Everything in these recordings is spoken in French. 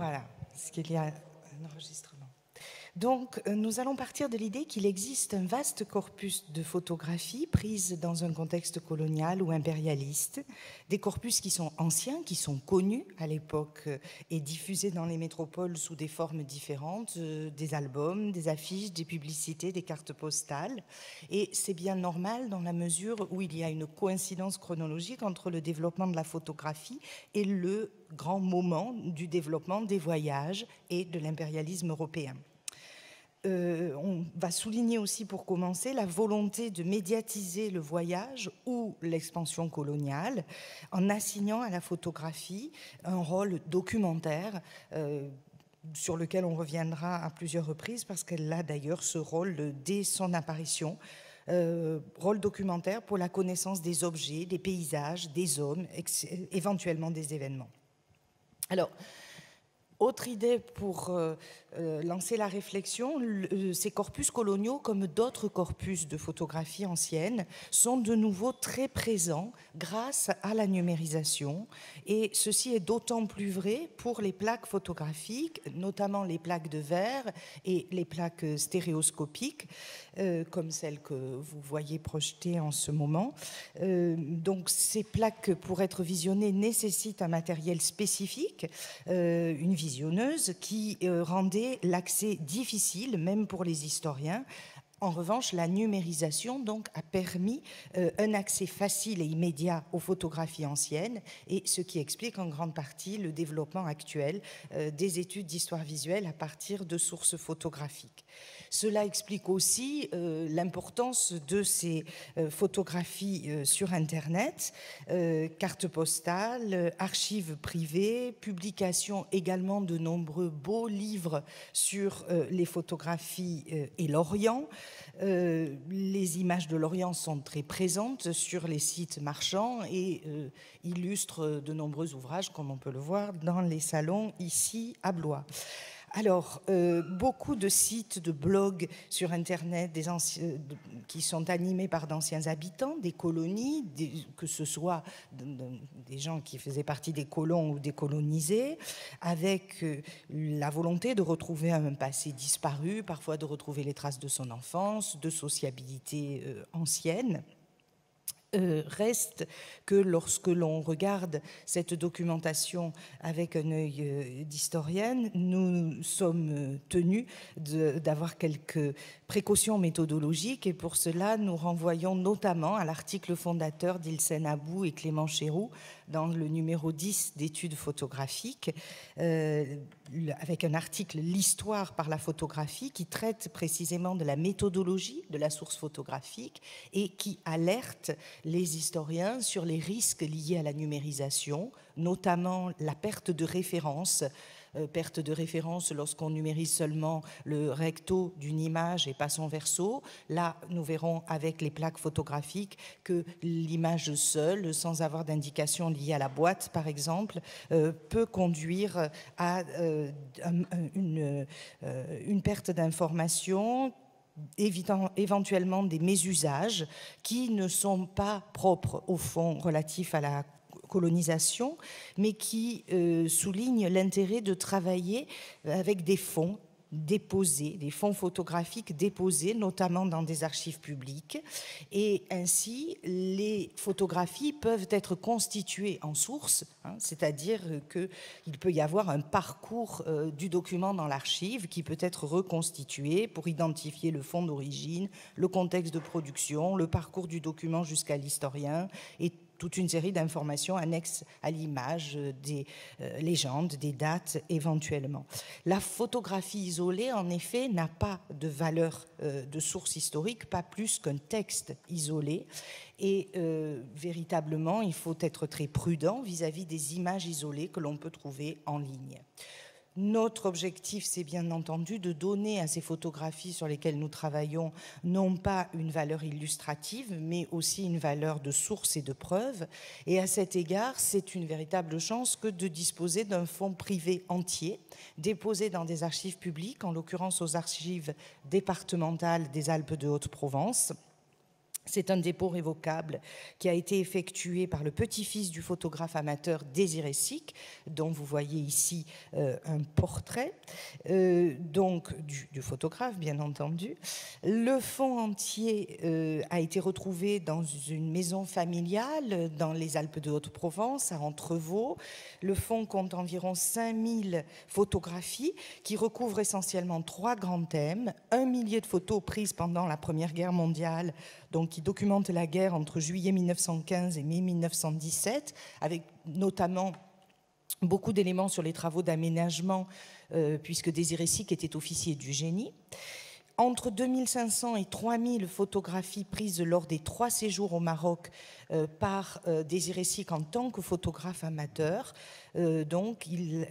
Voilà, ce qu'il y a un enregistrement. Donc, euh, nous allons partir de l'idée qu'il existe un vaste corpus de photographies prises dans un contexte colonial ou impérialiste, des corpus qui sont anciens, qui sont connus à l'époque euh, et diffusés dans les métropoles sous des formes différentes, euh, des albums, des affiches, des publicités, des cartes postales. Et c'est bien normal dans la mesure où il y a une coïncidence chronologique entre le développement de la photographie et le grand moment du développement des voyages et de l'impérialisme européen. Euh, on va souligner aussi pour commencer la volonté de médiatiser le voyage ou l'expansion coloniale en assignant à la photographie un rôle documentaire. Euh, sur lequel on reviendra à plusieurs reprises parce qu'elle a d'ailleurs ce rôle dès son apparition, euh, rôle documentaire pour la connaissance des objets, des paysages, des hommes, éventuellement des événements. Alors, autre idée pour euh, euh, lancer la réflexion, euh, ces corpus coloniaux, comme d'autres corpus de photographie ancienne, sont de nouveau très présents grâce à la numérisation. Et ceci est d'autant plus vrai pour les plaques photographiques, notamment les plaques de verre et les plaques stéréoscopiques, comme celles que vous voyez projetées en ce moment. donc ces plaques, pour être visionnées, nécessitent un matériel spécifique, une vision qui euh, l'accès difficile, même pour les historiens. En revanche, la numérisation donc a permis euh, un accès facile et immédiat aux photographies anciennes, et ce qui explique en grande partie le développement actuel euh, des études d'histoire visuelle à partir de sources photographiques. Cela explique aussi euh, l'importance de ces euh, photographies euh, sur Internet, cartes postales, archives privées, publication également de nombreux beaux livres sur les photographies et l'Orient. les images de l'Orient sont très présentes sur les sites marchands et illustrent de nombreux ouvrages, comme on peut le voir dans les salons ici à Blois. Alors, euh, beaucoup de sites, de blogs sur Internet des qui sont animés par d'anciens habitants des colonies, que ce soit des gens qui faisaient partie des colons ou des colonisés, avec euh, la volonté de retrouver un passé disparu, parfois de retrouver les traces de son enfance, de sociabilité euh, ancienne. Euh, reste que lorsque l'on regarde cette documentation avec un œil euh, d'historienne, nous sommes tenus d'avoir quelques précautions méthodologiques et pour cela nous renvoyons notamment à l'article fondateur d'Ilsen Abou et Clément Chéroux dans le numéro 10 d'études photographiques, euh, avec un article L'histoire par la photographie qui traite précisément de la méthodologie de la source photographique et qui alerte les historiens sur les risques liés à la numérisation, notamment la perte de référence perte de référence lorsqu'on numérise seulement le recto d'une image et pas son verso. Là, nous verrons avec les plaques photographiques que l'image seule, sans avoir d'indication liée à la boîte, par exemple, euh, peut conduire à euh, une, une perte d'information évitant éventuellement des mésusages qui ne sont pas propres au fond relatifs à la colonisation, mais qui euh, souligne l'intérêt de travailler avec des fonds déposés, des fonds photographiques déposés, notamment dans des archives publiques. Et ainsi, les photographies peuvent être constituées en source, hein, c'est-à-dire qu'il peut y avoir un parcours euh, du document dans l'archive qui peut être reconstitué pour identifier le fond d'origine, le contexte de production, le parcours du document jusqu'à l'historien et toute une série d'informations annexes à l'image, euh, des euh, légendes, des dates éventuellement. La photographie isolée, en effet, n'a pas de valeur euh, de source historique, pas plus qu'un texte isolé. Et véritablement, il faut être très prudent vis à -vis des images isolées que l'on peut trouver en ligne. Notre objectif, c'est bien entendu de donner à ces photographies sur lesquelles nous travaillons non pas une valeur illustrative, mais aussi une valeur de source et de preuve. Et à cet égard, c'est une véritable chance que de disposer d'un fonds privé entier, déposé dans des archives publiques, en l'occurrence aux archives départementales des Alpes de Haute-Provence C'est un dépôt révocable qui a été effectué par le petit-fils du photographe amateur Désiré Sic, dont vous voyez ici euh, un portrait, euh, donc du, photographe bien entendu. Le fond entier euh, a été retrouvé dans une maison familiale dans les Alpes de Haute-Provence, à Entrevaux. Le fond compte environ 5000 photographies qui recouvrent essentiellement trois grands thèmes. Un millier de photos prises pendant la Première Guerre mondiale donc qui documente la guerre entre juillet 1915 et mai 1917, avec notamment beaucoup d'éléments sur les travaux d'aménagement, euh, puisque Désiré était officier du génie. Entre 2500 et 3000 photographies prises lors des trois séjours au Maroc euh, par euh, Désiré en tant que photographe amateur, donc il,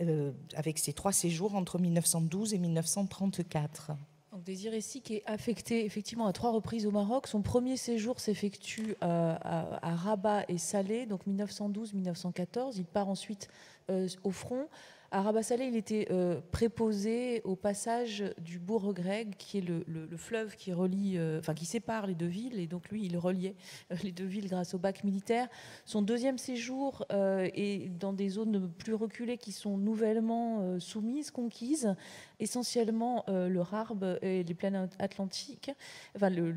avec ces trois séjours entre 1912 et 1934. Donc Désiré qui est affecté effectivement à trois reprises au Maroc. Son premier séjour s'effectue euh, à, Rabat et Salé, donc 1912-1914. Il part ensuite euh, au front. À Rabat-Salé, il était euh, préposé au passage du bourg Greg, qui est le, fleuve qui relie, euh, enfin qui sépare les deux villes, et donc lui, il reliait euh, les deux villes grâce au bac militaire. Son deuxième séjour est dans des zones plus reculées qui sont nouvellement soumises, conquises, essentiellement le Rarbe et les plaines atlantiques, enfin le,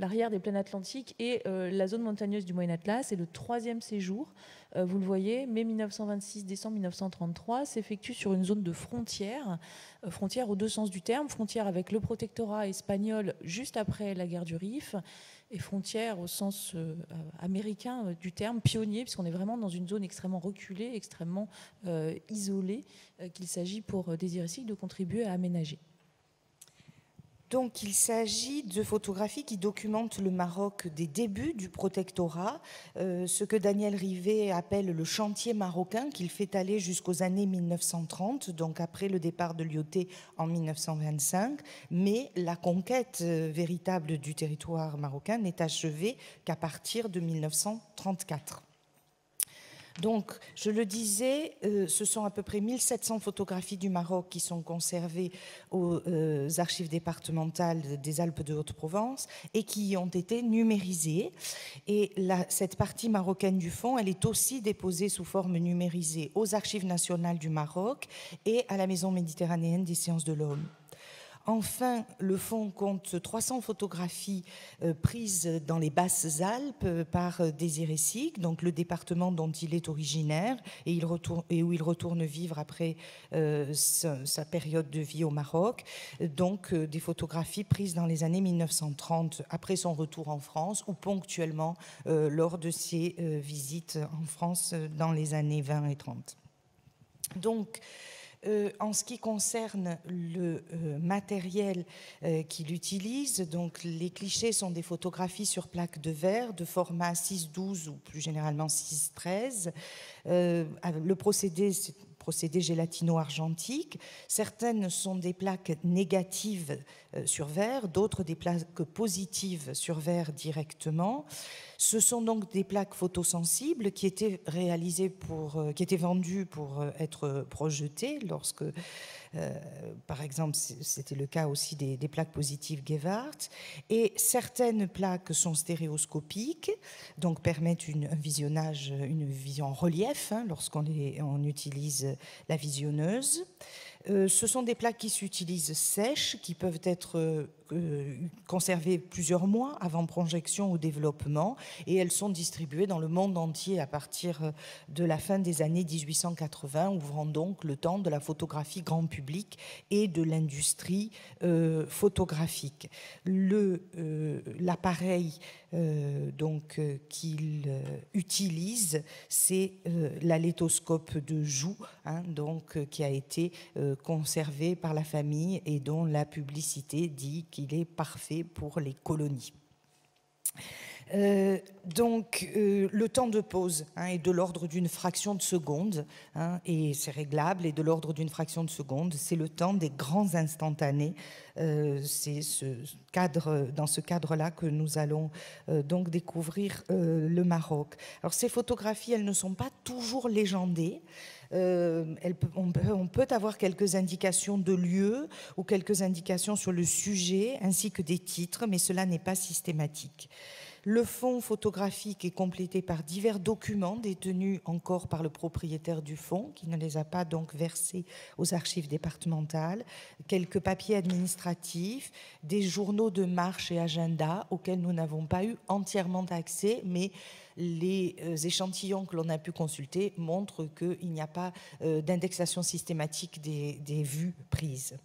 l'arrière des plaines atlantiques et la zone montagneuse du Moyen Atlas. Et le troisième séjour euh, vous le voyez, mai 1926, décembre 1933, s'effectue sur une zone de frontière, euh, frontière au deux sens du terme, frontière avec le protectorat espagnol juste après la guerre du Rif, et frontière au sens euh, américain du terme, pionnier, puisqu'on est vraiment dans une zone extrêmement reculée, extrêmement isolée, qu'il s'agit pour Désiré de contribuer à aménager. Donc il s'agit de photographies qui documentent le Maroc des débuts du protectorat, euh, ce que Daniel Rivet appelle le chantier marocain qu'il fait aller jusqu'aux années 1930, donc après le départ de Lyoté en 1925, mais la conquête euh, véritable du territoire marocain n'est achevée qu'à partir de 1934. Donc, je le disais, euh, ce sont à peu près 1700 photographies du Maroc qui sont conservées aux euh, archives départementales des Alpes de Haute-Provence et qui ont été numérisées. Et cette partie marocaine du fond, elle est aussi déposée sous forme numérisée aux archives nationales du Maroc et à la Maison méditerranéenne des sciences de l'homme. Enfin, le fonds compte 300 photographies euh, prises dans les Basses-Alpes euh, par euh, Désiré donc le département dont il est originaire et, où il retourne vivre après sa, période de vie au Maroc. Donc des photographies prises dans les années 1930 après son retour en France ou ponctuellement lors de ses visites en France dans les années 20 et 30. Donc, euh, en ce qui concerne le euh, matériel euh, qu'il utilise, donc les clichés sont des photographies sur plaque de verre de format 6-12 ou plus généralement 6-13. le procédé, c'est procédé gélatino-argentique. Certaines sont des plaques négatives sur verre, d'autres des plaques positives sur verre directement. Ce sont donc des plaques photosensibles qui étaient réalisées pour, euh, qui étaient vendues pour euh, être projetées lorsque, euh, par exemple, c'était le cas aussi des, plaques positives Gewart. Et certaines plaques sont stéréoscopiques, donc permettent un visionnage, une vision en relief hein, lorsqu'on on utilise la visionneuse. Ce sont des plaques qui s'utilisent sèches, qui peuvent être euh, conservées plusieurs mois avant projection ou développement et elles sont distribuées dans le monde entier à partir euh, de la fin des années 1880, ouvrant donc le temps de la photographie grand public et de l'industrie euh, photographique. L'appareil donc qu'il utilise, c'est la léthoscope de Joux, hein, donc qui a été conservé par la famille et dont la publicité dit qu'il il est parfait pour les colonies. Euh, donc, euh, le temps de pause hein, est de l'ordre d'une fraction de seconde, hein, et c'est réglable, et de l'ordre d'une fraction de seconde, c'est le temps des grands instantanés. Euh, c'est ce cadre, dans ce cadre-là que nous allons donc découvrir le Maroc. Alors, ces photographies, elles ne sont pas toujours légendées. On, peut, avoir quelques indications de lieu ou quelques indications sur le sujet ainsi que des titres, mais cela n'est pas systématique. Le fonds photographique est complété par divers documents détenus encore par le propriétaire du fonds, qui ne les a pas donc versés aux archives départementales, quelques papiers administratifs, des journaux de marche et agenda auxquels nous n'avons pas eu entièrement accès, mais les euh, échantillons que l'on a pu consulter montrent qu'il n'y a pas euh, d'indexation systématique des vues prises.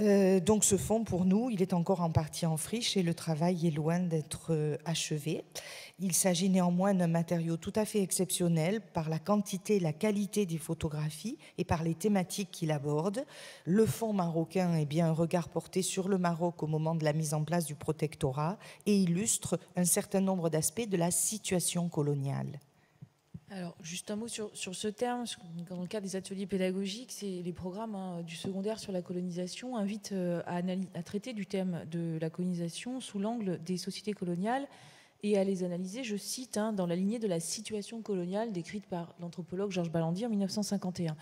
Euh, donc ce fonds, pour nous, il est encore en partie en friche et le travail est loin d'être euh, achevé. Il s'agit néanmoins d'un matériau tout à fait exceptionnel par la quantité et la qualité des photographies et par les thématiques qu'il aborde. Le fonds marocain est bien un regard porté sur le Maroc au moment de la mise en place du protectorat et illustre un certain nombre d'aspects de la situation coloniale. Alors, juste un mot sur, ce terme. Dans le cadre des ateliers pédagogiques, c'est les programmes hein, du secondaire sur la colonisation invitent euh, à, traiter du thème de la colonisation sous l'angle des sociétés coloniales et à les analyser, je cite, hein, dans la lignée de la situation coloniale décrite par l'anthropologue Georges Ballandier en 1951.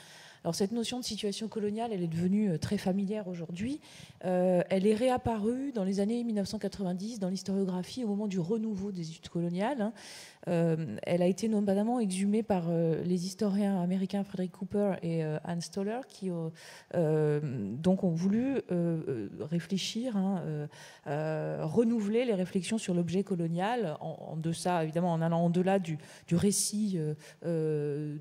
Alors cette notion de situation coloniale, elle est devenue euh, très familière aujourd'hui. Euh, elle est réapparue dans les années 1990 dans l'historiographie au moment du renouveau des études coloniales. Hein. Euh, elle a été notamment exhumée par les historiens américains Frederick Cooper et Anne Stoller qui donc ont voulu réfléchir, hein, renouveler les réflexions sur l'objet colonial en, deçà, évidemment en allant au-delà du, récit de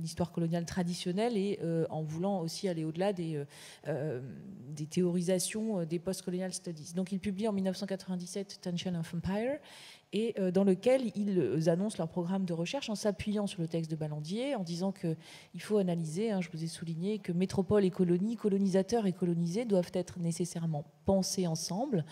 l'histoire coloniale traditionnelle et euh, en voulant aussi aller au-delà des, euh, euh, des théorisations des post-colonial studies. Donc il publie en 1997 Tension of Empire et dans lequel ils annoncent leur programme de recherche en s'appuyant sur le texte de Ballandier, en disant qu'il faut analyser, hein, je vous ai souligné, que métropole et colonie, colonisateurs et colonisés doivent être nécessairement pensés ensemble,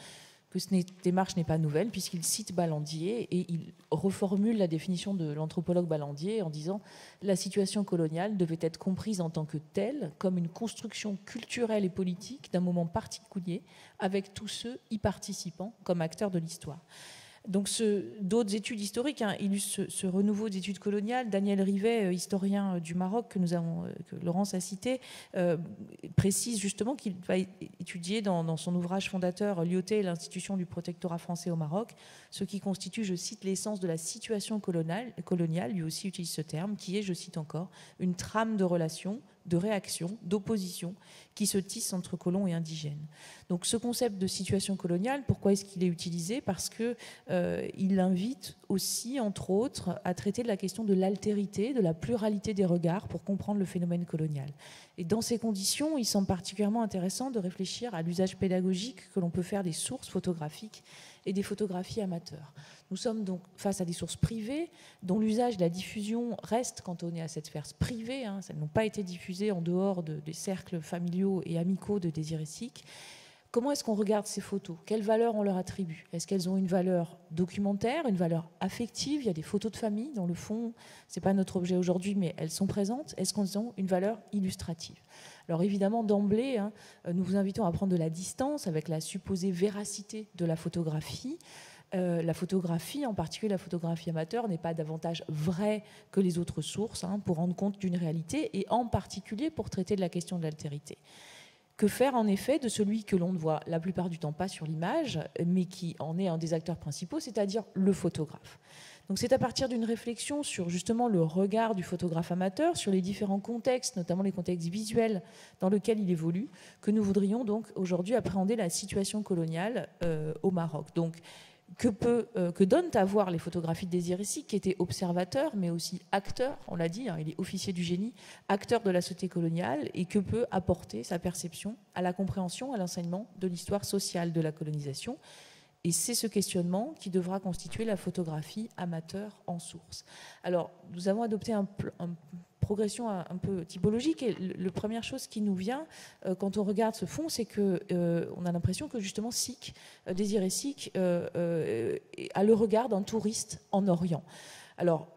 que cette démarche n'est pas nouvelle, puisqu'il cite Ballandier et il reformule la définition de l'anthropologue Ballandier en disant la situation coloniale devait être comprise en tant que telle, comme une construction culturelle et politique d'un moment particulier, avec tous ceux y participant comme acteurs de l'histoire. Donc d'autres études historiques hein, illustrent ce, renouveau d'études coloniales. Daniel Rivet, euh, historien euh, du Maroc euh, que Laurence a cité, précise justement qu'il va étudier dans, son ouvrage fondateur Lyoté l'institution du protectorat français au Maroc, ce qui constitue, je cite, l'essence de la situation coloniale, lui aussi utilise ce terme, qui est, je cite encore, une trame de relations de réaction, d'opposition qui se tisse entre colons et indigènes. Donc ce concept de situation coloniale, pourquoi est-ce qu'il est utilisé? Parce qu'il euh, invite aussi, entre autres, à traiter de la question de l'altérité, de la pluralité des regards pour comprendre le phénomène colonial. Et dans ces conditions, il semble particulièrement intéressant de réfléchir à l'usage pédagogique que l'on peut faire des sources photographiques et des photographies amateurs. Nous sommes donc face à des sources privées dont l'usage et la diffusion restent cantonné à cette sphère privée. Hein. Elles n'ont pas été diffusées en dehors des cercles familiaux et amicaux de Désiré Comment est-ce qu'on regarde ces photos? Quelle valeur on leur attribue? Est-ce qu'elles ont une valeur documentaire, une valeur affective? Il y a des photos de famille dans le fond, ce n'est pas notre objet aujourd'hui, mais elles sont présentes. Est-ce qu'elles ont une valeur illustrative? Alors évidemment, d'emblée, hein, nous vous invitons à prendre de la distance avec la supposée véracité de la photographie. Euh, la photographie, en particulier la photographie amateur, n'est pas davantage vraie que les autres sources hein, pour rendre compte d'une réalité et en particulier pour traiter de la question de l'altérité. Que faire en effet de celui que l'on ne voit la plupart du temps pas sur l'image, mais qui en est un des acteurs principaux, c'est-à-dire le photographe? Donc c'est à partir d'une réflexion sur justement le regard du photographe amateur, sur les différents contextes, notamment les contextes visuels dans lesquels il évolue, que nous voudrions donc aujourd'hui appréhender la situation coloniale euh, au Maroc. Donc que, peut, euh, que donnent à voir les photographies de Désiré qui était observateur, mais aussi acteur, on l'a dit, hein, il est officier du génie, acteur de la société coloniale, et que peut apporter sa perception à la compréhension, à l'enseignement de l'histoire sociale de la colonisation. Et c'est ce questionnement qui devra constituer la photographie amateur en source. Alors, nous avons adopté un, un progression un, peu typologique. Et la première chose qui nous vient euh, quand on regarde ce fond, c'est que euh, a l'impression que justement Sikh, euh, Désiré Sikh, a le regard d'un touriste en Orient. Alors,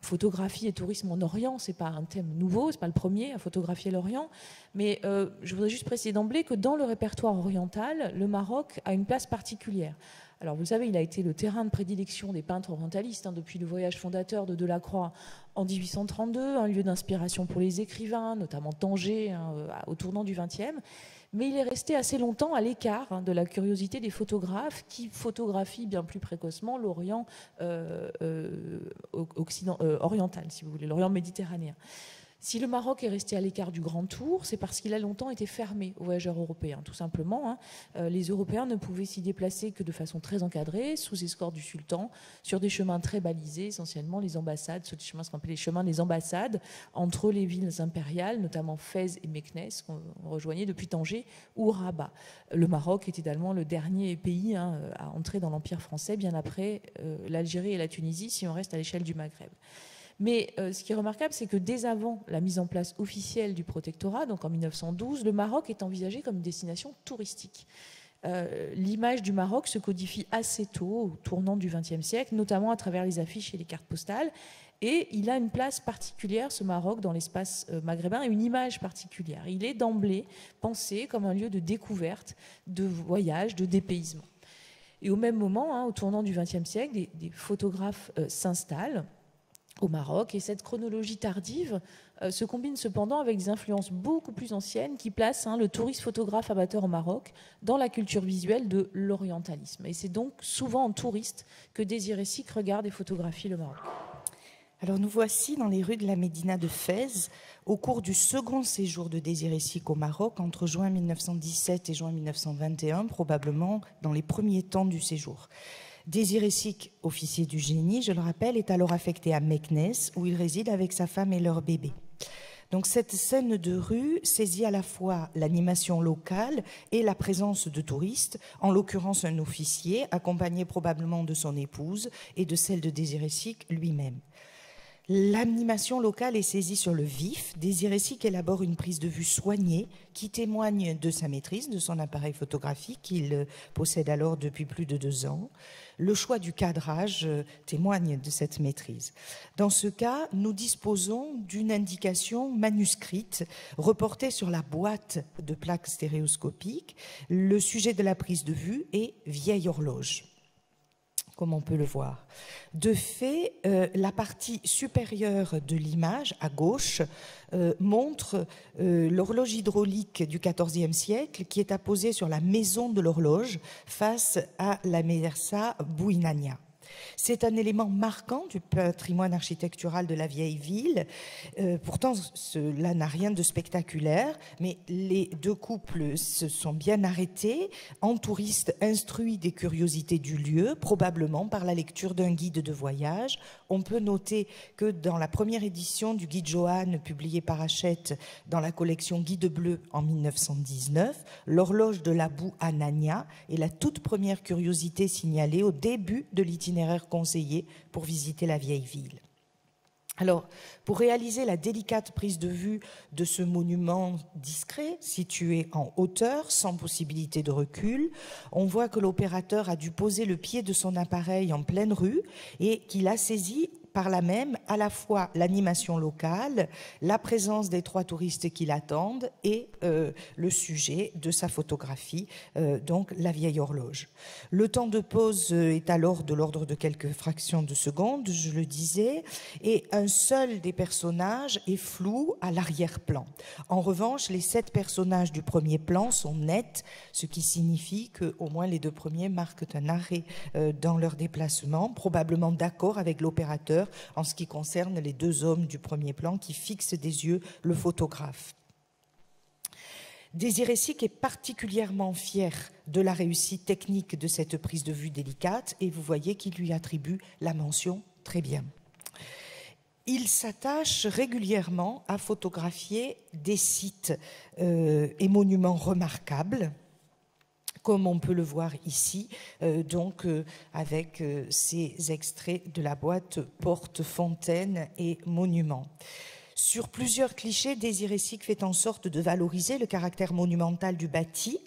photographie et tourisme en Orient, c'est pas un thème nouveau, c'est pas le premier à photographier l'Orient, mais je voudrais juste préciser d'emblée que dans le répertoire oriental, le Maroc a une place particulière Alors vous savez, il a été le terrain de prédilection des peintres orientalistes hein, depuis le voyage fondateur de Delacroix en 1832, un lieu d'inspiration pour les écrivains, notamment Tanger, hein, au tournant du XXe mais il est resté assez longtemps à l'écart hein, de la curiosité des photographes qui photographient bien plus précocement l'Orient euh, euh, euh, oriental, si vous voulez, l'Orient méditerranéen. Si le Maroc est resté à l'écart du Grand Tour, c'est parce qu'il a longtemps été fermé aux voyageurs européens, tout simplement. Hein. Euh, les Européens ne pouvaient s'y déplacer que de façon très encadrée, sous escorte du sultan, sur des chemins très balisés, essentiellement les ambassades, chemins, ce qu'on les chemins des ambassades, entre les villes impériales, notamment Fès et Meknès, qu'on rejoignait depuis Tanger, ou Rabat. Le Maroc est également le dernier pays hein, à entrer dans l'Empire français, bien après euh, l'Algérie et la Tunisie, si on reste à l'échelle du Maghreb. Mais euh, ce qui est remarquable, c'est que dès avant la mise en place officielle du protectorat, donc en 1912, le Maroc est envisagé comme une destination touristique. Euh, l'image du Maroc se codifie assez tôt, au tournant du XXe siècle, notamment à travers les affiches et les cartes postales. Et il a une place particulière, ce Maroc, dans l'espace euh, maghrébin, et une image particulière. Il est d'emblée pensé comme un lieu de découverte, de voyage, de dépaysement. Et au même moment, hein, au tournant du XXe siècle, des, photographes s'installent au Maroc. Et cette chronologie tardive euh, se combine cependant avec des influences beaucoup plus anciennes qui placent hein, le touriste photographe amateur au Maroc dans la culture visuelle de l'orientalisme. Et c'est donc souvent en touriste que Désiré Sic regarde et photographie le Maroc. Alors nous voici dans les rues de la Médina de Fès au cours du second séjour de Désiré Sic au Maroc entre juin 1917 et juin 1921, probablement dans les premiers temps du séjour. Désiré officier du génie, je le rappelle, est alors affecté à Meknès, où il réside avec sa femme et leur bébé. Donc cette scène de rue saisit à la fois l'animation locale et la présence de touristes, en l'occurrence un officier, accompagné probablement de son épouse et de celle de Désiré lui-même. L'animation locale est saisie sur le vif. Désiré Sic élabore une prise de vue soignée qui témoigne de sa maîtrise de son appareil photographique qu'il possède alors depuis plus de deux ans. Le choix du cadrage euh, témoigne de cette maîtrise. Dans ce cas, nous disposons d'une indication manuscrite reportée sur la boîte de plaques stéréoscopiques. Le sujet de la prise de vue est vieille horloge comme on peut le voir. De fait, euh, la partie supérieure de l'image, à gauche, euh, montre euh, l'horloge hydraulique du XIVe siècle qui est apposée sur la maison de l'horloge face à la Mersa Bouinania. C'est un élément marquant du patrimoine architectural de la vieille ville. Euh, pourtant, cela n'a rien de spectaculaire, mais les deux couples se sont bien arrêtés en touristes instruits des curiosités du lieu, probablement par la lecture d'un guide de voyage. On peut noter que dans la première édition du guide Johan, publié par Hachette dans la collection Guide bleu en 1919, l'horloge de la boue à Nania est la toute première curiosité signalée au début de l'itinéraire conseillé pour visiter la vieille ville. Alors, pour réaliser la délicate prise de vue de ce monument discret, situé en hauteur, sans possibilité de recul, on voit que l'opérateur a dû poser le pied de son appareil en pleine rue et qu'il a saisi par là même à la fois l'animation locale, la présence des trois touristes qui l'attendent et euh, le sujet de sa photographie, euh, donc la vieille horloge. Le temps de pause est alors de l'ordre de quelques fractions de secondes, je le disais, et un seul des personnages est flou à l'arrière-plan. En revanche, les sept personnages du premier plan sont nets, ce qui signifie qu'au moins les deux premiers marquent un arrêt euh, dans leur déplacement, probablement d'accord avec l'opérateur en ce qui concerne les deux hommes du premier plan qui fixent des yeux le photographe. Désiré Sic est particulièrement fier de la réussite technique de cette prise de vue délicate et vous voyez qu'il lui attribue la mention très bien. Il s'attache régulièrement à photographier des sites euh, et monuments remarquables comme on peut le voir ici, euh, donc euh, avec euh, ces extraits de la boîte Porte, Fontaine et Monuments. Sur plusieurs clichés, Désiré Sic fait en sorte de valoriser le caractère monumental du bâti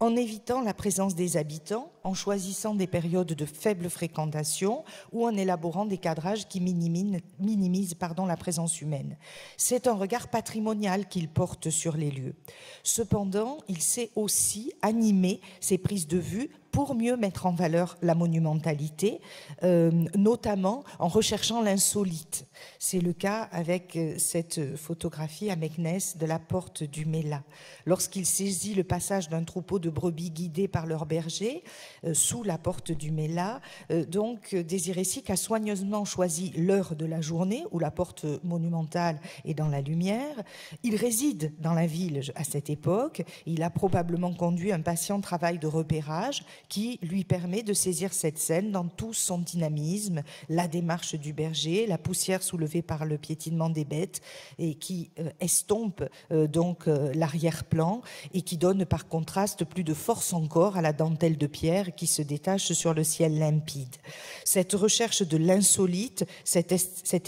en évitant la présence des habitants, en choisissant des périodes de faible fréquentation ou en élaborant des cadrages qui minimisent, la présence humaine. C'est un regard patrimonial qu'il porte sur les lieux. Cependant, il sait aussi animer ses prises de vue pour mieux mettre en valeur la monumentalité, euh, notamment en recherchant l'insolite. C'est le cas avec euh, cette photographie à Meknes de la porte du Mela. Lorsqu'il saisit le passage d'un troupeau de brebis guidés par leur berger euh, sous la porte du Mela, donc Désiré Sic a soigneusement choisi l'heure de la journée où la porte monumentale est dans la lumière. Il réside dans la ville à cette époque. Il a probablement conduit un patient travail de repérage qui lui permet de saisir cette scène dans tout son dynamisme, la démarche du berger, la poussière soulevée par le piétinement des bêtes et qui euh, estompe euh, donc euh, l'arrière-plan et qui donne par contraste plus de force encore à la dentelle de pierre qui se détache sur le ciel limpide. Cette recherche de l'insolite, cette,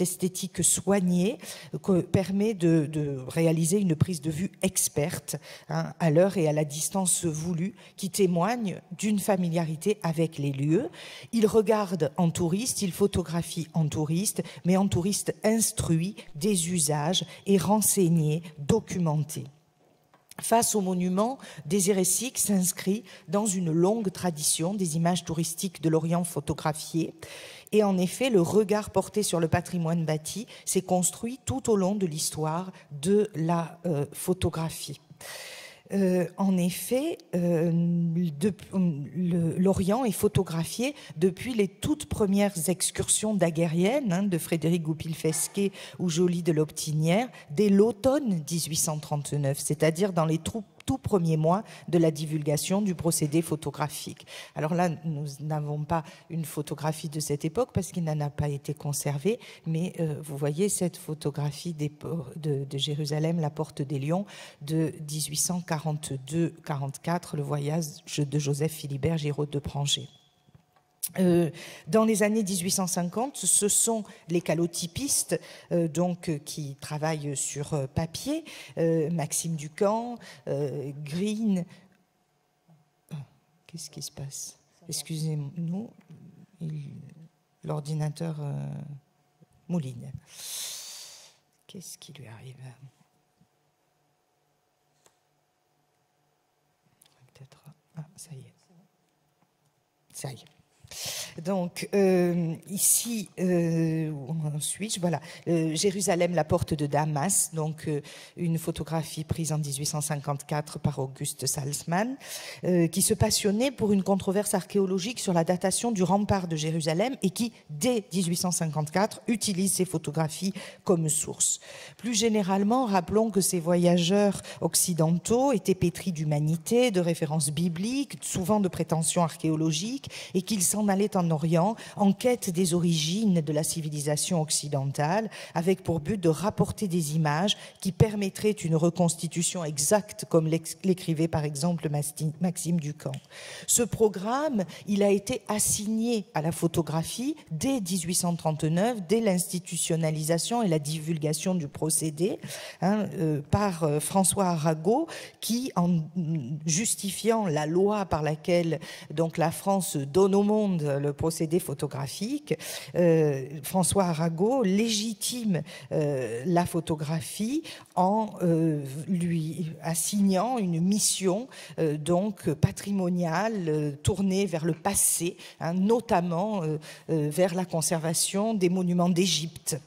esthétique soignée permet de, réaliser une prise de vue experte hein, à l'heure et à la distance voulue qui témoigne d'une familiarité avec les lieux. Il regarde en touriste, il photographie en touriste, mais en touriste instruit des usages et renseigné, documenté. Face au monument, Désiré s'inscrit dans une longue tradition des images touristiques de l'Orient photographiées. Et en effet, le regard porté sur le patrimoine bâti s'est construit tout au long de l'histoire de la euh, photographie. Euh, en effet, euh, l'Orient est photographié depuis les toutes premières excursions daguerriennes hein, de Frédéric Goupil-Fesquet ou Joly de l'Optinière dès l'automne 1839, c'est-à-dire dans les troupes tout premier mois de la divulgation du procédé photographique. Alors là, nous n'avons pas une photographie de cette époque parce qu'il n'en a pas été conservé, mais euh, vous voyez cette photographie de, Jérusalem, la porte des Lions, de 1842-44, le voyage de Joseph Philibert Giraud de Pranger. Euh, dans les années 1850, ce sont les calotypistes euh, donc, euh, qui travaillent sur papier, Maxime Ducamp, Green. Ah, qu'est-ce qui se passe? Excusez-nous, l'ordinateur mouline. Qu'est-ce qui lui arrive? Peut-être. Ah, ça y est. Ça y est. Donc euh, ici, euh, ensuite, voilà, euh, Jérusalem, la porte de Damas, donc une photographie prise en 1854 par Auguste Salzmann, qui se passionnait pour une controverse archéologique sur la datation du rempart de Jérusalem et qui, dès 1854, utilise ces photographies comme source. Plus généralement, rappelons que ces voyageurs occidentaux étaient pétris d'humanité, de références bibliques, souvent de prétentions archéologiques, et qu'ils s'en allaient en Orient en quête des origines de la civilisation occidentale, avec pour but de rapporter des images qui permettraient une reconstitution exacte, comme l'écrivait par exemple Maxime Ducamp. Ce programme, il a été assigné à la photographie dès 1839, dès l'institutionnalisation et la divulgation du procédé hein, euh, par euh, François Arago, qui, en justifiant la loi par laquelle donc la France donne au monde le procédé photographique, euh, François Arago légitime euh, la photographie en euh, lui assignant une mission donc patrimoniale tournée vers le passé, hein, notamment vers la conservation des monuments d'Égypte.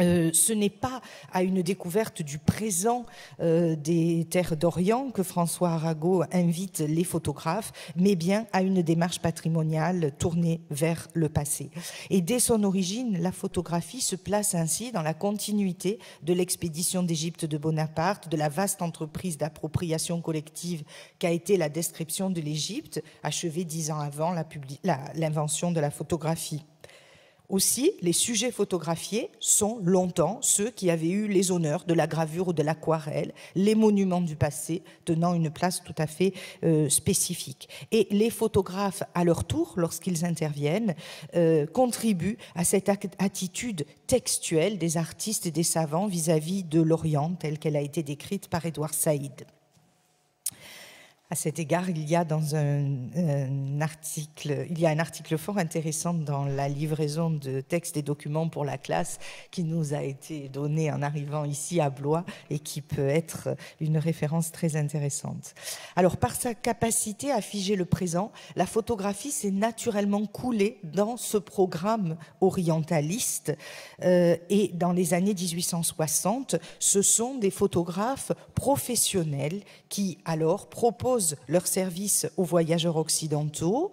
Euh, ce n'est pas à une découverte du présent euh, des terres d'Orient que François Arago invite les photographes, mais bien à une démarche patrimoniale tournée vers le passé. Et dès son origine, la photographie se place ainsi dans la continuité de l'expédition d'Égypte de Bonaparte, de la vaste entreprise d'appropriation collective qu'a été la description de l'Égypte, achevée dix ans avant l'invention de la photographie. Aussi, les sujets photographiés sont longtemps ceux qui avaient eu les honneurs de la gravure ou de l'aquarelle, les monuments du passé tenant une place tout à fait euh, spécifique. Et les photographes, à leur tour, lorsqu'ils interviennent, euh, contribuent à cette attitude textuelle des artistes et des savants vis-à-vis -vis de l'Orient, telle qu'elle a été décrite par Édouard Saïd. À cet égard, il y a dans un, article, il y a un article fort intéressant dans la livraison de textes et documents pour la classe qui nous a été donné en arrivant ici à Blois et qui peut être une référence très intéressante. Alors, par sa capacité à figer le présent, la photographie s'est naturellement coulée dans ce programme orientaliste euh, et dans les années 1860, ce sont des photographes professionnels qui alors proposent leurs services aux voyageurs occidentaux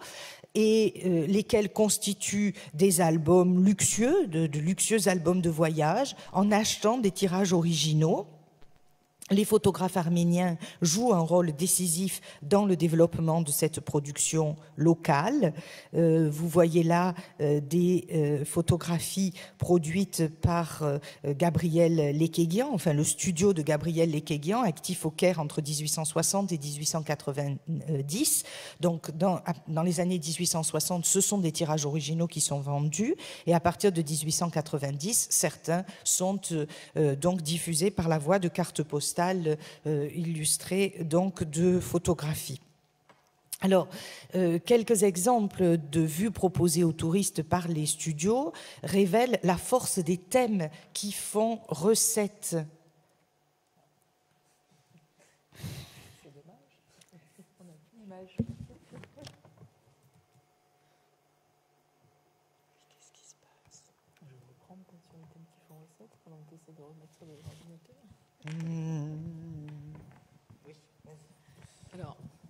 et euh, lesquels constituent des albums luxueux, de luxueux albums de voyage, en achetant des tirages originaux les photographes arméniens jouent un rôle décisif dans le développement de cette production locale. Euh, vous voyez là euh, des euh, photographies produites par Gabriel Lekeguian, enfin le studio de Gabriel Lekeguian, actif au Caire entre 1860 et 1890. Donc dans, dans les années 1860, ce sont des tirages originaux qui sont vendus et à partir de 1890, certains sont donc diffusés par la voie de cartes postales euh, donc de photographies. Alors, euh, quelques exemples de vues proposées aux touristes par les studios révèlent la force des thèmes qui font recette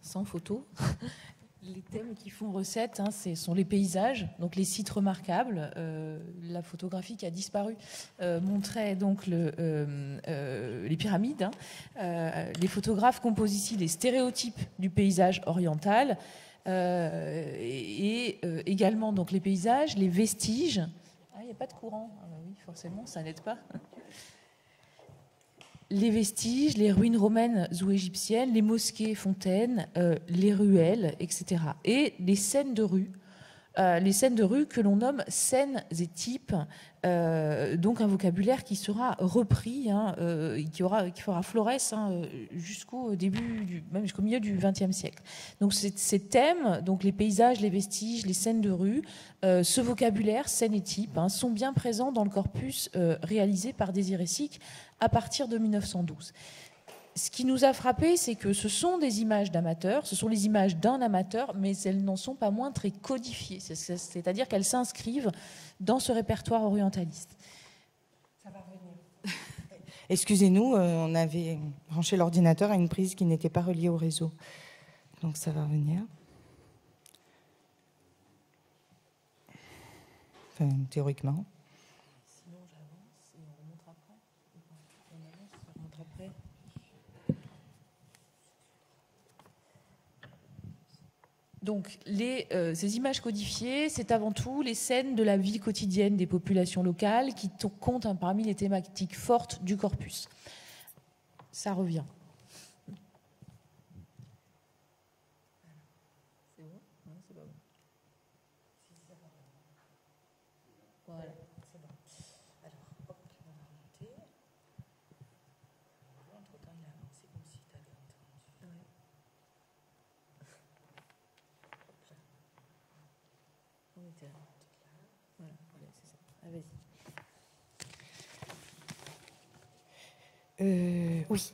sans photo. Les thèmes qui font recette, hein, ce sont les paysages, donc les sites remarquables. Euh, la photographie qui a disparu euh, montrait donc euh, les pyramides. Hein. les photographes composent ici les stéréotypes du paysage oriental et, également donc les paysages, les vestiges. Ah, il n'y a pas de courant. Ah, bah oui, forcément, ça n'aide pas les vestiges, les ruines romaines ou égyptiennes, les mosquées, fontaines, euh, les ruelles, etc. Et les scènes de rue, euh, les scènes de rue que l'on nomme scènes et types, euh, donc un vocabulaire qui sera repris, hein, qui, aura, qui fera florès hein, jusqu'au début, même jusqu'au milieu du XXe siècle. Donc ces thèmes, donc les paysages, les vestiges, les scènes de rue, ce vocabulaire, scènes et types, hein, sont bien présents dans le corpus réalisé par Désiré Sic à partir de 1912. Ce qui nous a frappé, c'est que ce sont des images d'amateurs, ce sont les images d'un amateur, mais elles n'en sont pas moins très codifiées, c'est-à-dire qu'elles s'inscrivent dans ce répertoire orientaliste. Ça va revenir. Excusez-nous, euh, on avait branché l'ordinateur à une prise qui n'était pas reliée au réseau. Donc ça va revenir. Théoriquement. Donc, euh, ces images codifiées, c'est avant tout les scènes de la vie quotidienne des populations locales qui comptent parmi les thématiques fortes du corpus. Ça revient. Euh, oui.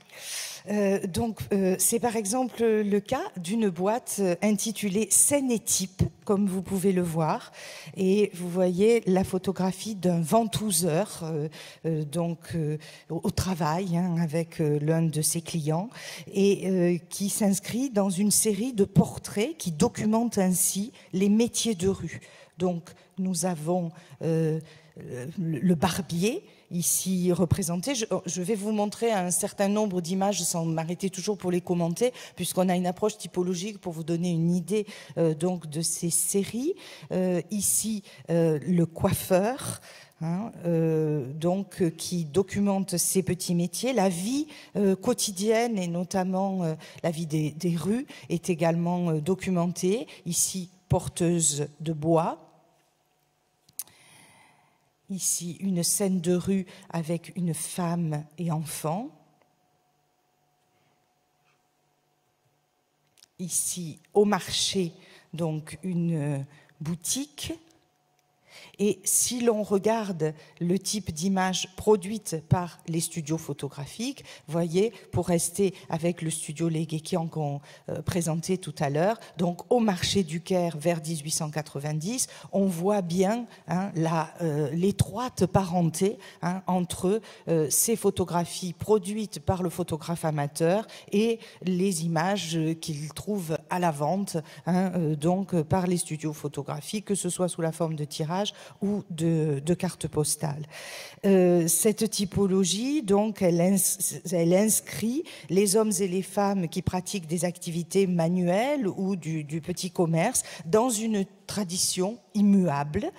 Euh, donc, euh, c'est par exemple le cas d'une boîte intitulée Scène et type, comme vous pouvez le voir. Et vous voyez la photographie d'un ventouseur, donc au travail hein, avec l'un de ses clients, et qui s'inscrit dans une série de portraits qui documentent ainsi les métiers de rue. Donc, nous avons le barbier ici représentés. Je, vais vous montrer un certain nombre d'images sans m'arrêter toujours pour les commenter, puisqu'on a une approche typologique pour vous donner une idée euh, donc de ces séries. Euh, ici, euh, le coiffeur. Hein, donc qui documente ces petits métiers. La vie quotidienne et notamment la vie des, des, rues est également documentée. Ici, porteuse de bois, Ici, une scène de rue avec une femme et enfant. ici au marché donc une boutique et si l'on regarde le type d'image produite par les studios photographiques, voyez, pour rester avec le studio Leguékian qu'on euh, présentait tout à l'heure, donc au marché du Caire vers 1890, on voit bien hein, euh, l'étroite parenté hein, entre euh, ces photographies produites par le photographe amateur et les images qu'il trouve à la vente, hein, donc par les studios photographiques, que ce soit sous la forme de tirage ou de, cartes postales. Euh, cette typologie, donc, elle, inscrit les hommes et les femmes qui pratiquent des activités manuelles ou du, du petit commerce dans une tradition immuable.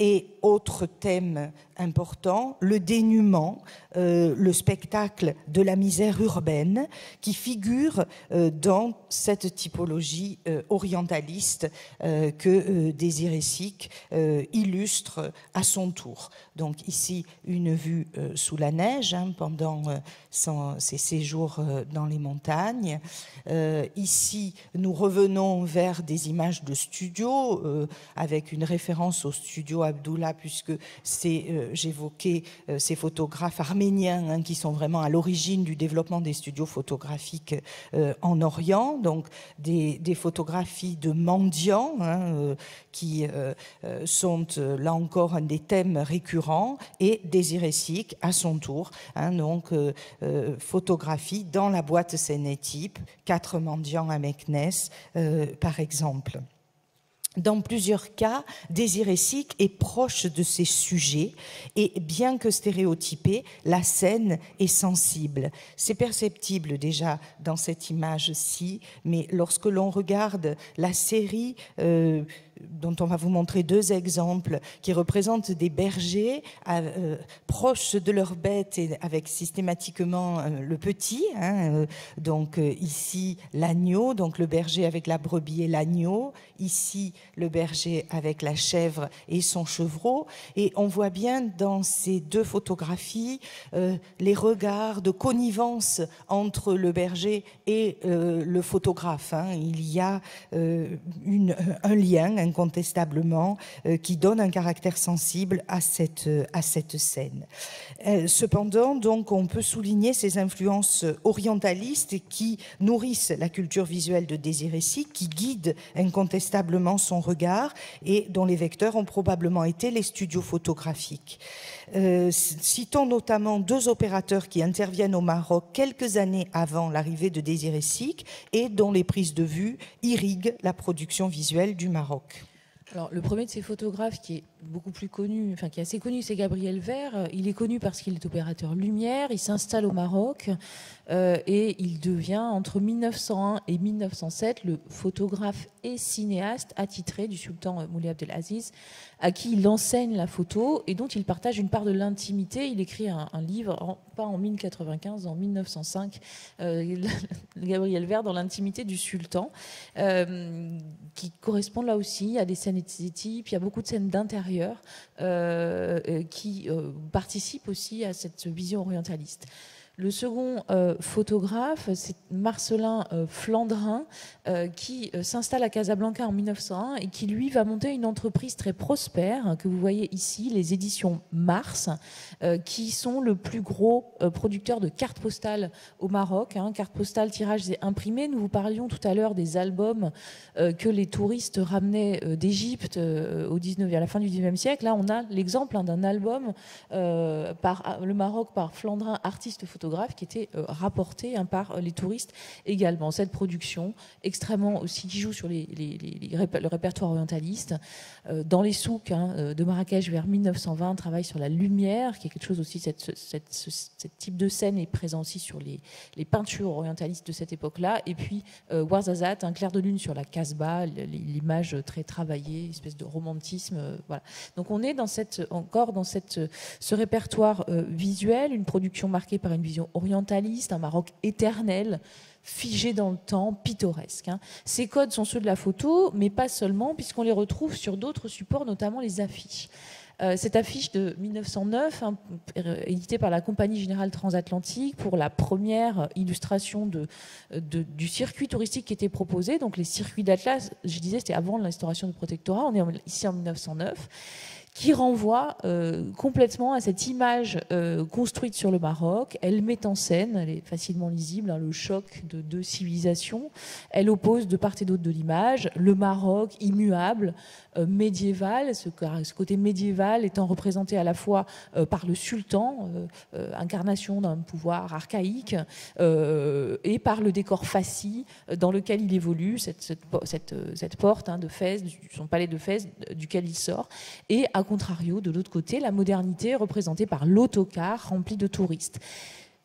Et autre thème important, le dénuement, euh, le spectacle de la misère urbaine qui figure euh, dans cette typologie euh, orientaliste que Désiré Sic illustre à son tour. Donc ici, une vue sous la neige hein, pendant ses séjours dans les montagnes. ici, nous revenons vers des images de studio avec une référence au studio Abdullah, puisque c'est, j'évoquais ces photographes arméniens Hein, qui sont vraiment à l'origine du développement des studios photographiques euh, en Orient, donc des, photographies de mendiants hein, euh, qui euh, sont là encore un des thèmes récurrents, et des irésiques à son tour, hein, donc photographie dans la boîte Sénétype, quatre mendiants à Meknes, par exemple. Dans plusieurs cas, Désiré Sic est proche de ces sujets et bien que stéréotypée, la scène est sensible. C'est perceptible déjà dans cette image-ci, mais lorsque l'on regarde la série euh, dont on va vous montrer deux exemples qui représentent des bergers euh, proches de leurs bêtes et avec systématiquement euh, le petit. Hein, euh, donc ici l'agneau, donc le berger avec la brebis et l'agneau. Ici le berger avec la chèvre et son chevreau. Et on voit bien dans ces deux photographies les regards de connivence entre le berger et le photographe. Hein. Il y a un lien, incontestablement, euh, qui donne un caractère sensible à cette, à cette scène. Euh, cependant, donc, on peut souligner ces influences orientalistes qui nourrissent la culture visuelle de Désiré qui guident incontestablement son regard et dont les vecteurs ont probablement été les studios photographiques. Euh, citons notamment deux opérateurs qui interviennent au Maroc quelques années avant l'arrivée de Désiré Sic et dont les prises de vue irriguent la production visuelle du Maroc. Le premier de ces photographes qui est beaucoup plus connu, enfin qui est assez connu, c'est Gabriel Vert. Il est connu parce qu'il est opérateur lumière. Il s'installe au Maroc euh, et il devient entre 1901 et 1907 le photographe et cinéaste attitré du sultan Moulay Abdelaziz, à qui il enseigne la photo et dont il partage une part de l'intimité. Il écrit un, livre, pas en 1095, en 1905, euh, Gabriel Vert dans l'intimité du sultan, euh, qui correspond là aussi à des scènes types. Il y a beaucoup de scènes d'intérieur euh, euh, qui euh, participe aussi à cette vision orientaliste. Le second euh, photographe, c'est Marcelin euh, Flandrin, euh, qui s'installe à Casablanca en 1901 et qui, lui, va monter une entreprise très prospère, que vous voyez ici, les éditions Mars, qui sont le plus gros producteur de cartes postales au Maroc. Hein, cartes postales, tirages et imprimés. Nous vous parlions tout à l'heure des albums que les touristes ramenaient d'Égypte au 19, à la fin du 19e siècle. Là, on a l'exemple hein, d'un album par le Maroc par Flandrin, artiste photographe qui était euh, rapporté hein, par euh, les touristes également. Cette production extrêmement aussi qui joue sur le répertoire orientaliste. Euh, dans les souks hein, de Marrakech vers 1920, travaille sur la lumière, qui est quelque chose aussi, ce type de scène est présent aussi sur les, peintures orientalistes de cette époque-là. Et puis Warzazat, un clair de lune sur la Casbah, l'image très travaillée, espèce de romantisme. Donc on est encore dans ce répertoire visuel, une production marquée par une vision orientaliste, un Maroc éternel, figé dans le temps, pittoresque. Hein. Ces codes sont ceux de la photo, mais pas seulement, puisqu'on les retrouve sur d'autres supports, notamment les affiches. cette affiche de 1909, hein, éditée par la Compagnie Générale Transatlantique, pour la première illustration du circuit touristique qui était proposé. Donc les circuits d'Atlas, je disais, c'était avant l'instauration du protectorat. On est ici en 1909 qui renvoie euh, complètement à cette image euh, construite sur le Maroc. Elle met en scène, elle est facilement lisible, hein, le choc de deux civilisations. Elle oppose de part et d'autre de l'image le Maroc immuable, euh, médiéval, ce, côté médiéval étant représenté à la fois par le sultan, incarnation d'un pouvoir archaïque, et par le décor fasci dans lequel il évolue, cette, cette, porte hein, de Fès, son palais de Fès, duquel il sort, et contrario, de l'autre côté, la modernité est représentée par l'autocar rempli de touristes.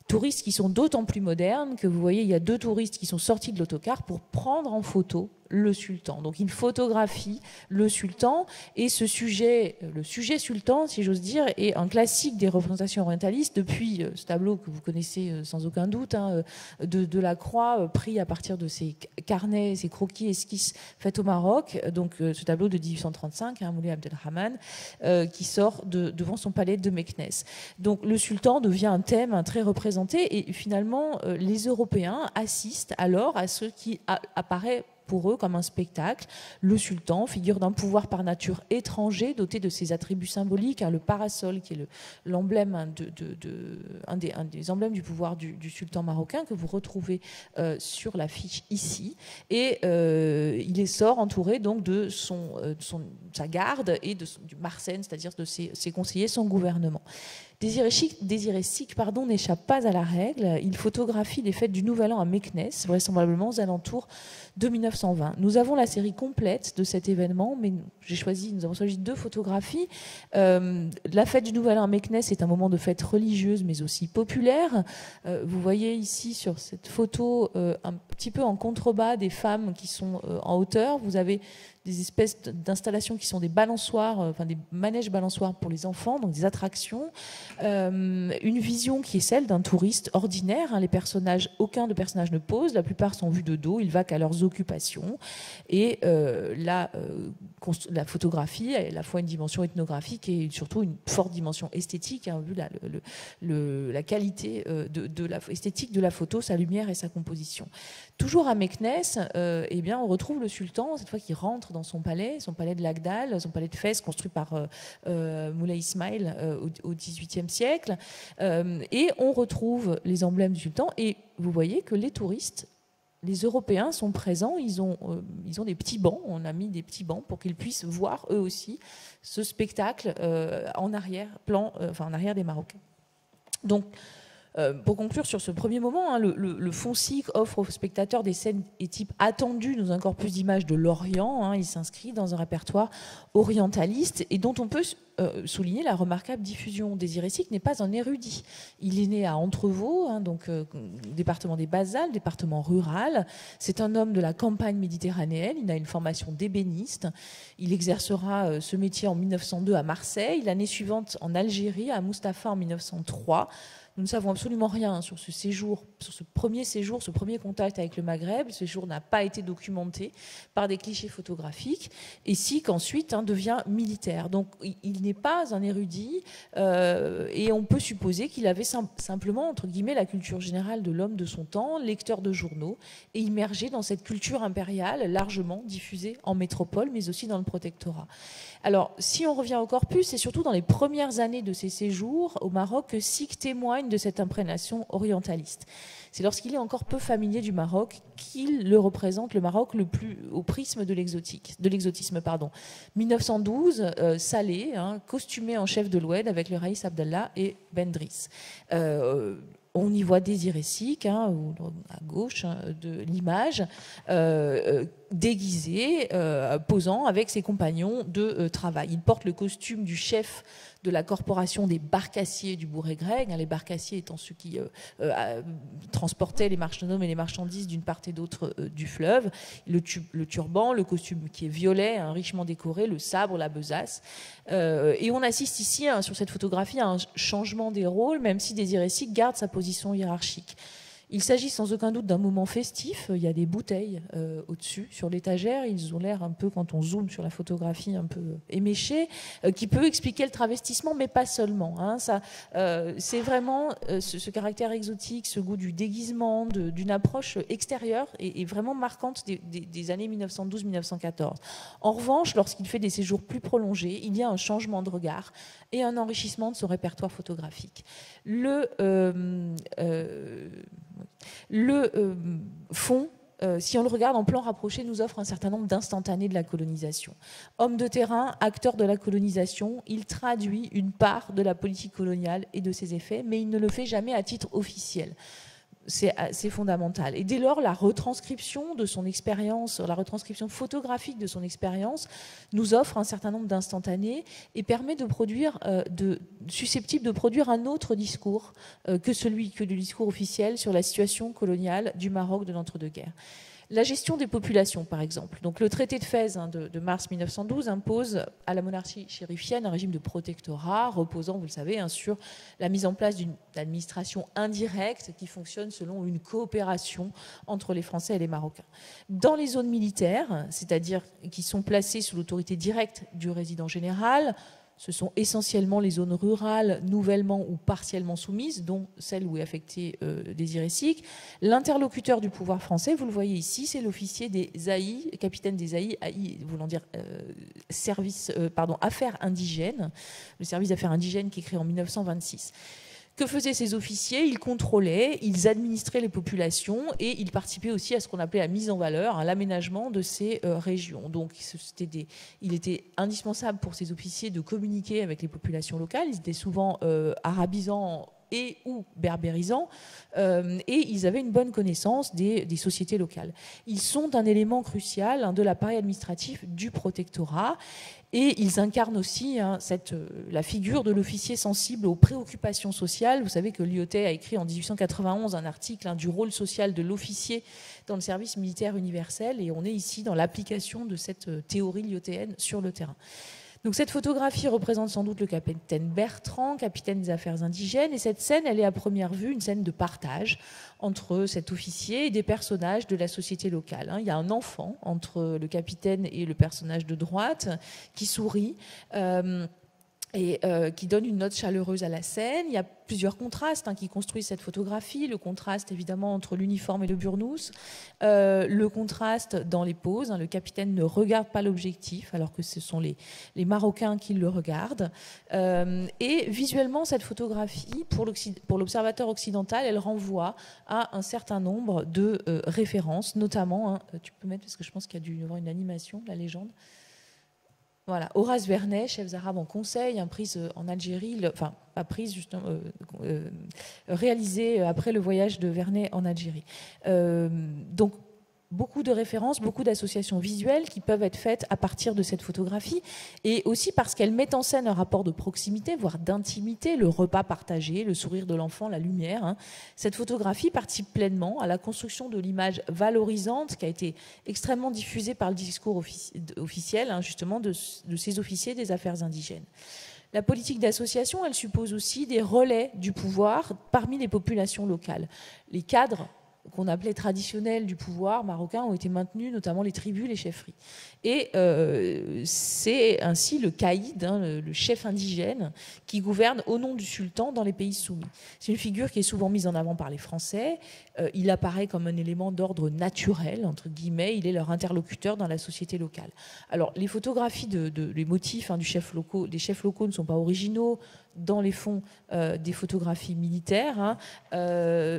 Touristes qui sont d'autant plus modernes que vous voyez, il y a deux touristes qui sont sortis de l'autocar pour prendre en photo le sultan. Donc il photographie le sultan et ce sujet, le sujet sultan, si j'ose dire, est un classique des représentations orientalistes depuis euh, ce tableau que vous connaissez euh, sans aucun doute hein, euh, de, la croix pris à partir de ces carnets, ces croquis esquisses faits au Maroc. Donc ce tableau de 1835, hein, Moulay Abdelrahman, qui sort devant son palais de Meknes. Donc le sultan devient un thème très représenté et finalement les Européens assistent alors à ce qui apparaît pour eux comme un spectacle. Le sultan, figure d'un pouvoir par nature étranger, doté de ses attributs symboliques, hein, le parasol qui est l'emblème, hein, un, des, emblèmes du pouvoir du, sultan marocain que vous retrouvez euh, sur l'affiche ici. Et euh, il est sort entouré donc de euh, sa garde et du Marsène, c'est-à-dire de ses conseillers, son gouvernement. Désiré Sic, pardon, n'échappe pas à la règle. Il photographie les fêtes du Nouvel An à Meknes, vraisemblablement aux alentours de 1920. Nous avons la série complète de cet événement, mais j'ai choisi, nous avons choisi deux photographies. Euh, la fête du Nouvel An à Meknes est un moment de fête religieuse, mais aussi populaire. Euh, vous voyez ici sur cette photo euh, un petit peu en contrebas des femmes qui sont en hauteur. Vous avez des espèces d'installations qui sont des balançoires, euh, enfin des manèges balançoires pour les enfants, donc des attractions. Euh, une vision qui est celle d'un touriste ordinaire. Hein. les personnages, aucun de personnages ne pose, la plupart sont vus de dos, ils vaquent à leurs occupations. Et euh, la, la photographie a à la fois une dimension ethnographique et surtout une forte dimension esthétique, hein, vu la qualité de, de la esthétique de la photo, sa lumière et sa composition. Toujours à Meknes, eh bien, on retrouve le sultan, cette fois qui rentre dans son palais, son palais de Lagdal, son palais de Fès, construit par euh, euh, Moulay Ismail euh, au XVIIIe siècle. et on retrouve les emblèmes du sultan. Et vous voyez que les touristes les Européens sont présents, ils ont, ils ont des petits bancs, on a mis des petits bancs pour qu'ils puissent voir eux aussi ce spectacle en arrière-plan, enfin en arrière des Marocains. Donc, euh, pour conclure sur ce premier moment, hein, le, le, FONSIC offre aux spectateurs des scènes et types attendus dans un corpus d'images de l'Orient. Hein. il s'inscrit dans un répertoire orientaliste et dont on peut euh, souligner la remarquable diffusion. Désiré Sic n'est pas un érudit. Il est né à Entrevaux, hein, donc euh, département des Basales, département rural. C'est un homme de la campagne méditerranéenne. Il a une formation d'ébéniste. Il exercera ce métier en 1902 à Marseille, l'année suivante en Algérie, à Mustapha en 1903. Nous ne savons absolument rien sur ce séjour, sur ce premier séjour, ce premier contact avec le Maghreb. Ce séjour n'a pas été documenté par des clichés photographiques. Et si qu'ensuite hein, devient militaire. Donc il n'est pas un érudit euh, et on peut supposer qu'il avait simplement, entre guillemets, la culture générale de l'homme de son temps, lecteur de journaux, et immergé dans cette culture impériale largement diffusée en métropole, mais aussi dans le protectorat. Alors, si on revient au corpus, c'est surtout dans les premières années de ses séjours au Maroc que Sick témoigne de cette imprégnation orientaliste. C'est lorsqu'il est encore peu familier du Maroc qu'il le représente, le Maroc, le plus au prisme de l'exotique, de l'exotisme. Pardon. 1912, euh, Salé, hein, costumé en chef de l'Oued avec le Raïs Abdallah et Bendris. Euh, on y voit Désiré Sic, hein, à gauche hein, de l'image, euh, euh, déguisé, posant avec ses compagnons de travail. Il porte le costume du chef de la corporation des barcassiers du Bourg-et-Grec, hein, les barcassiers étant ceux qui euh, euh, transportaient les marchandises et les marchandises d'une part et d'autre euh, du fleuve, le, turban, le costume qui est violet, hein, richement décoré, le sabre, la besace. et on assiste ici, hein, sur cette photographie, à un changement des rôles, même si Désiré garde sa position hiérarchique. Il s'agit sans aucun doute d'un moment festif. Il y a des bouteilles euh, au-dessus, sur l'étagère. Ils ont l'air un peu, quand on zoome sur la photographie, un peu éméchés, euh, qui peut expliquer le travestissement, mais pas seulement. Hein. Ça, euh, c'est vraiment ce, caractère exotique, ce goût du déguisement, d'une approche extérieure et, vraiment marquante des, des années 1912-1914. En revanche, lorsqu'il fait des séjours plus prolongés, il y a un changement de regard et un enrichissement de son répertoire photographique. Le, euh, euh, le euh, fond si on le regarde en plan rapproché, nous offre un certain nombre d'instantanés de la colonisation. Homme de terrain, acteur de la colonisation, il traduit une part de la politique coloniale et de ses effets, mais il ne le fait jamais à titre officiel c'est fondamental. Et dès lors, la retranscription de son expérience, la retranscription photographique de son expérience, nous offre un certain nombre d'instantanés et permet de produire, euh, susceptible de produire un autre discours euh, que celui que le discours officiel sur la situation coloniale du Maroc de l'entre-deux-guerres. La gestion des populations, par exemple. Le traité de Fès hein, de, mars 1912 impose à la monarchie chérifienne un régime de protectorat reposant, vous le savez, hein, sur la mise en place d'une administration indirecte qui fonctionne selon une coopération entre les Français et les Marocains. Dans les zones militaires, c'est-à-dire qui sont placées sous l'autorité directe du résident général, ce sont essentiellement les zones rurales nouvellement ou partiellement soumises, dont celle où est affecté euh, Désiré L'interlocuteur du pouvoir français, vous le voyez ici, c'est l'officier des AI, capitaine des AI, AI voulant dire euh, service, euh, pardon, affaires indigènes, le service d'affaires indigènes qui est créé en 1926. Que faisaient ces officiers Ils contrôlaient, ils administraient les populations et ils participaient aussi à ce qu'on appelait la mise en valeur, à l'aménagement de ces euh, régions. Donc il était indispensable pour ces officiers de communiquer avec les populations locales. Ils étaient souvent euh, arabisants et ou berbérisants, euh, et ils avaient une bonne connaissance des, sociétés locales. Ils sont un élément crucial hein, de l'appareil administratif du protectorat, et ils incarnent aussi hein, euh, la figure de l'officier sensible aux préoccupations sociales. Vous savez que l'IOT a écrit en 1891 un article hein, du rôle social de l'officier dans le service militaire universel, et on est ici dans l'application de cette euh, théorie liotéenne sur le terrain. Donc cette photographie représente sans doute le capitaine Bertrand, capitaine des affaires indigènes, et cette scène, elle est à première vue une scène de partage entre cet officier et des personnages de la société locale. Hein. Il y a un enfant entre le capitaine et le personnage de droite qui sourit. Euh, et euh, qui donne une note chaleureuse à la scène. Il y a plusieurs contrastes hein, qui construisent cette photographie. Le contraste évidemment entre l'uniforme et le burnous, euh, le contraste dans les poses. Hein. le capitaine ne regarde pas l'objectif alors que ce sont les, Marocains qui le regardent. Euh, et visuellement, cette photographie, pour l'observateur occidental, elle renvoie à un certain nombre de références, notamment, hein, tu peux mettre parce que je pense qu'il y a dû y avoir une animation, la légende. Voilà, Horace Vernet, chef arabe en conseil, un prise euh, en Algérie, enfin pas prise justement, euh, euh, réalisée après le voyage de Vernet en Algérie. donc beaucoup de références, beaucoup d'associations visuelles qui peuvent être faites à partir de cette photographie, et aussi parce qu'elle met en scène un rapport de proximité, voire d'intimité, le repas partagé, le sourire de l'enfant, la lumière. Hein. Cette photographie participe pleinement à la construction de l'image valorisante qui a été extrêmement diffusée par le discours officiel, hein, justement, de, de ces officiers des affaires indigènes. La politique d'association, elle suppose aussi des relais du pouvoir parmi les populations locales. Les cadres qu'on appelait traditionnels du pouvoir marocain ont été maintenus, notamment les tribus, les chefferies. Et euh, c'est ainsi le caïd, hein, le, chef indigène, qui gouverne au nom du sultan dans les pays soumis. C'est une figure qui est souvent mise en avant par les Français. Euh, il apparaît comme un élément d'ordre naturel, entre guillemets. Il est leur interlocuteur dans la société locale. Alors, les photographies, de, les motifs hein, du chef locaux, des chefs locaux ne sont pas originaux dans les fonds euh, des photographies militaires. Hein.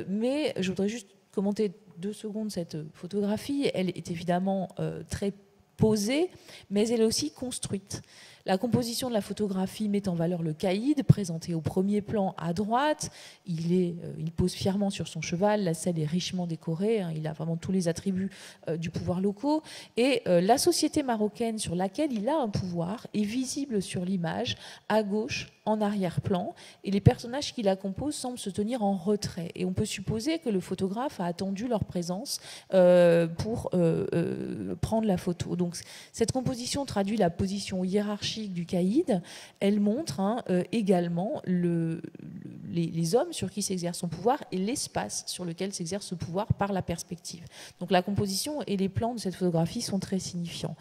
mais je voudrais juste commenter deux secondes cette photographie. Elle est évidemment euh, très posée, mais elle est aussi construite. La composition de la photographie met en valeur le caïd, présenté au premier plan à droite. Il, est, euh, il pose fièrement sur son cheval, la scène est richement décorée, hein. il a vraiment tous les attributs euh, du pouvoir locaux. Et la société marocaine sur laquelle il a un pouvoir est visible sur l'image, à gauche, en arrière-plan et les personnages qui la composent semblent se tenir en retrait. Et on peut supposer que le photographe a attendu leur présence euh, pour euh, euh, prendre la photo. Donc cette composition traduit la position hiérarchique du caïd, elle montre hein, également le, les, hommes sur qui s'exerce son pouvoir et l'espace sur lequel s'exerce ce pouvoir par la perspective. Donc la composition et les plans de cette photographie sont très signifiants.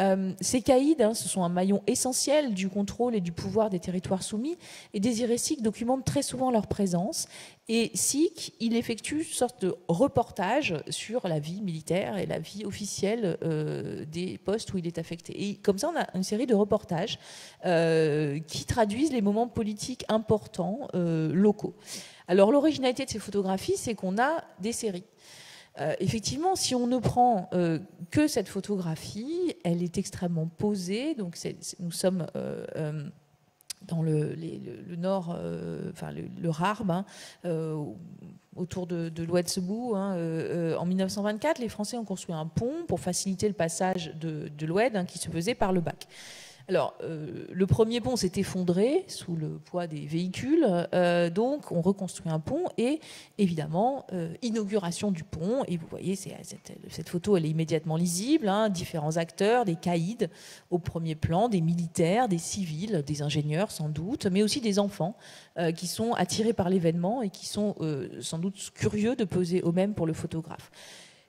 Euh, ces caïds, hein, ce sont un maillon essentiel du contrôle et du pouvoir des territoires soumis, et Désiré Sic documente très souvent leur présence. Et Sic, il effectue une sorte de reportage sur la vie militaire et la vie officielle euh, des postes où il est affecté. Et comme ça, on a une série de reportages euh, qui traduisent les moments politiques importants locaux. Alors l'originalité de ces photographies, c'est qu'on a des séries. Euh, effectivement, si on ne prend euh, que cette photographie, elle est extrêmement posée. Donc, nous sommes euh, dans le, nord, enfin le, le hein, autour de, de hein, en 1924, les Français ont construit un pont pour faciliter le passage de, de l'Oued hein, qui se faisait par le bac. Alors, euh, le premier pont s'est effondré sous le poids des véhicules, euh, donc on reconstruit un pont et évidemment, euh, inauguration du pont. Et vous voyez, cette, photo, elle est immédiatement lisible. Hein, différents acteurs, des caïds au premier plan, des militaires, des civils, des ingénieurs sans doute, mais aussi des enfants qui sont attirés par l'événement et qui sont sans doute curieux de poser eux-mêmes pour le photographe.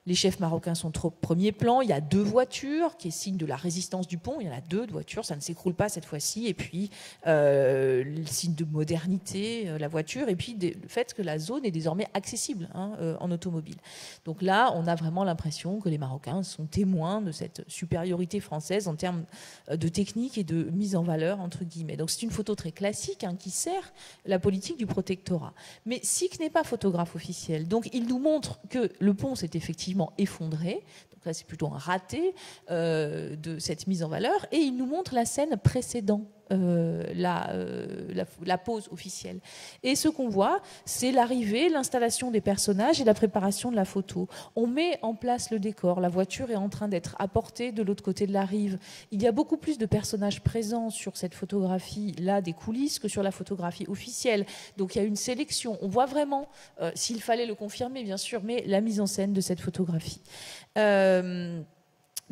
Les chefs marocains sont trop premier plan. Il y a deux voitures, qui est signe de la résistance du pont. Il y en a deux de voitures, ça ne s'écroule pas cette fois-ci. Et puis, euh, le signe de modernité, euh, la voiture. Et puis, le fait que la zone est désormais accessible hein, euh, en automobile. Donc là, on a vraiment l'impression que les Marocains sont témoins de cette supériorité française en termes de technique et de mise en valeur, entre guillemets. Donc c'est une photo très classique hein, qui sert la politique du protectorat. Mais SIC n'est pas photographe officiel. Donc il nous montre que le pont s'est effectivement effondré. Donc là, c'est plutôt un raté euh, de cette mise en valeur. Et il nous montre la scène précédente euh, euh, la, la, pause officielle. Et ce qu'on voit, c'est l'arrivée, l'installation des personnages et la préparation de la photo. On met en place le décor. La voiture est en train d'être apportée de l'autre côté de la rive. Il y a beaucoup plus de personnages présents sur cette photographie, là, des coulisses, que sur la photographie officielle. Donc il y a une sélection. On voit vraiment, euh, s'il fallait le confirmer, bien sûr, mais la mise en scène de cette photographie.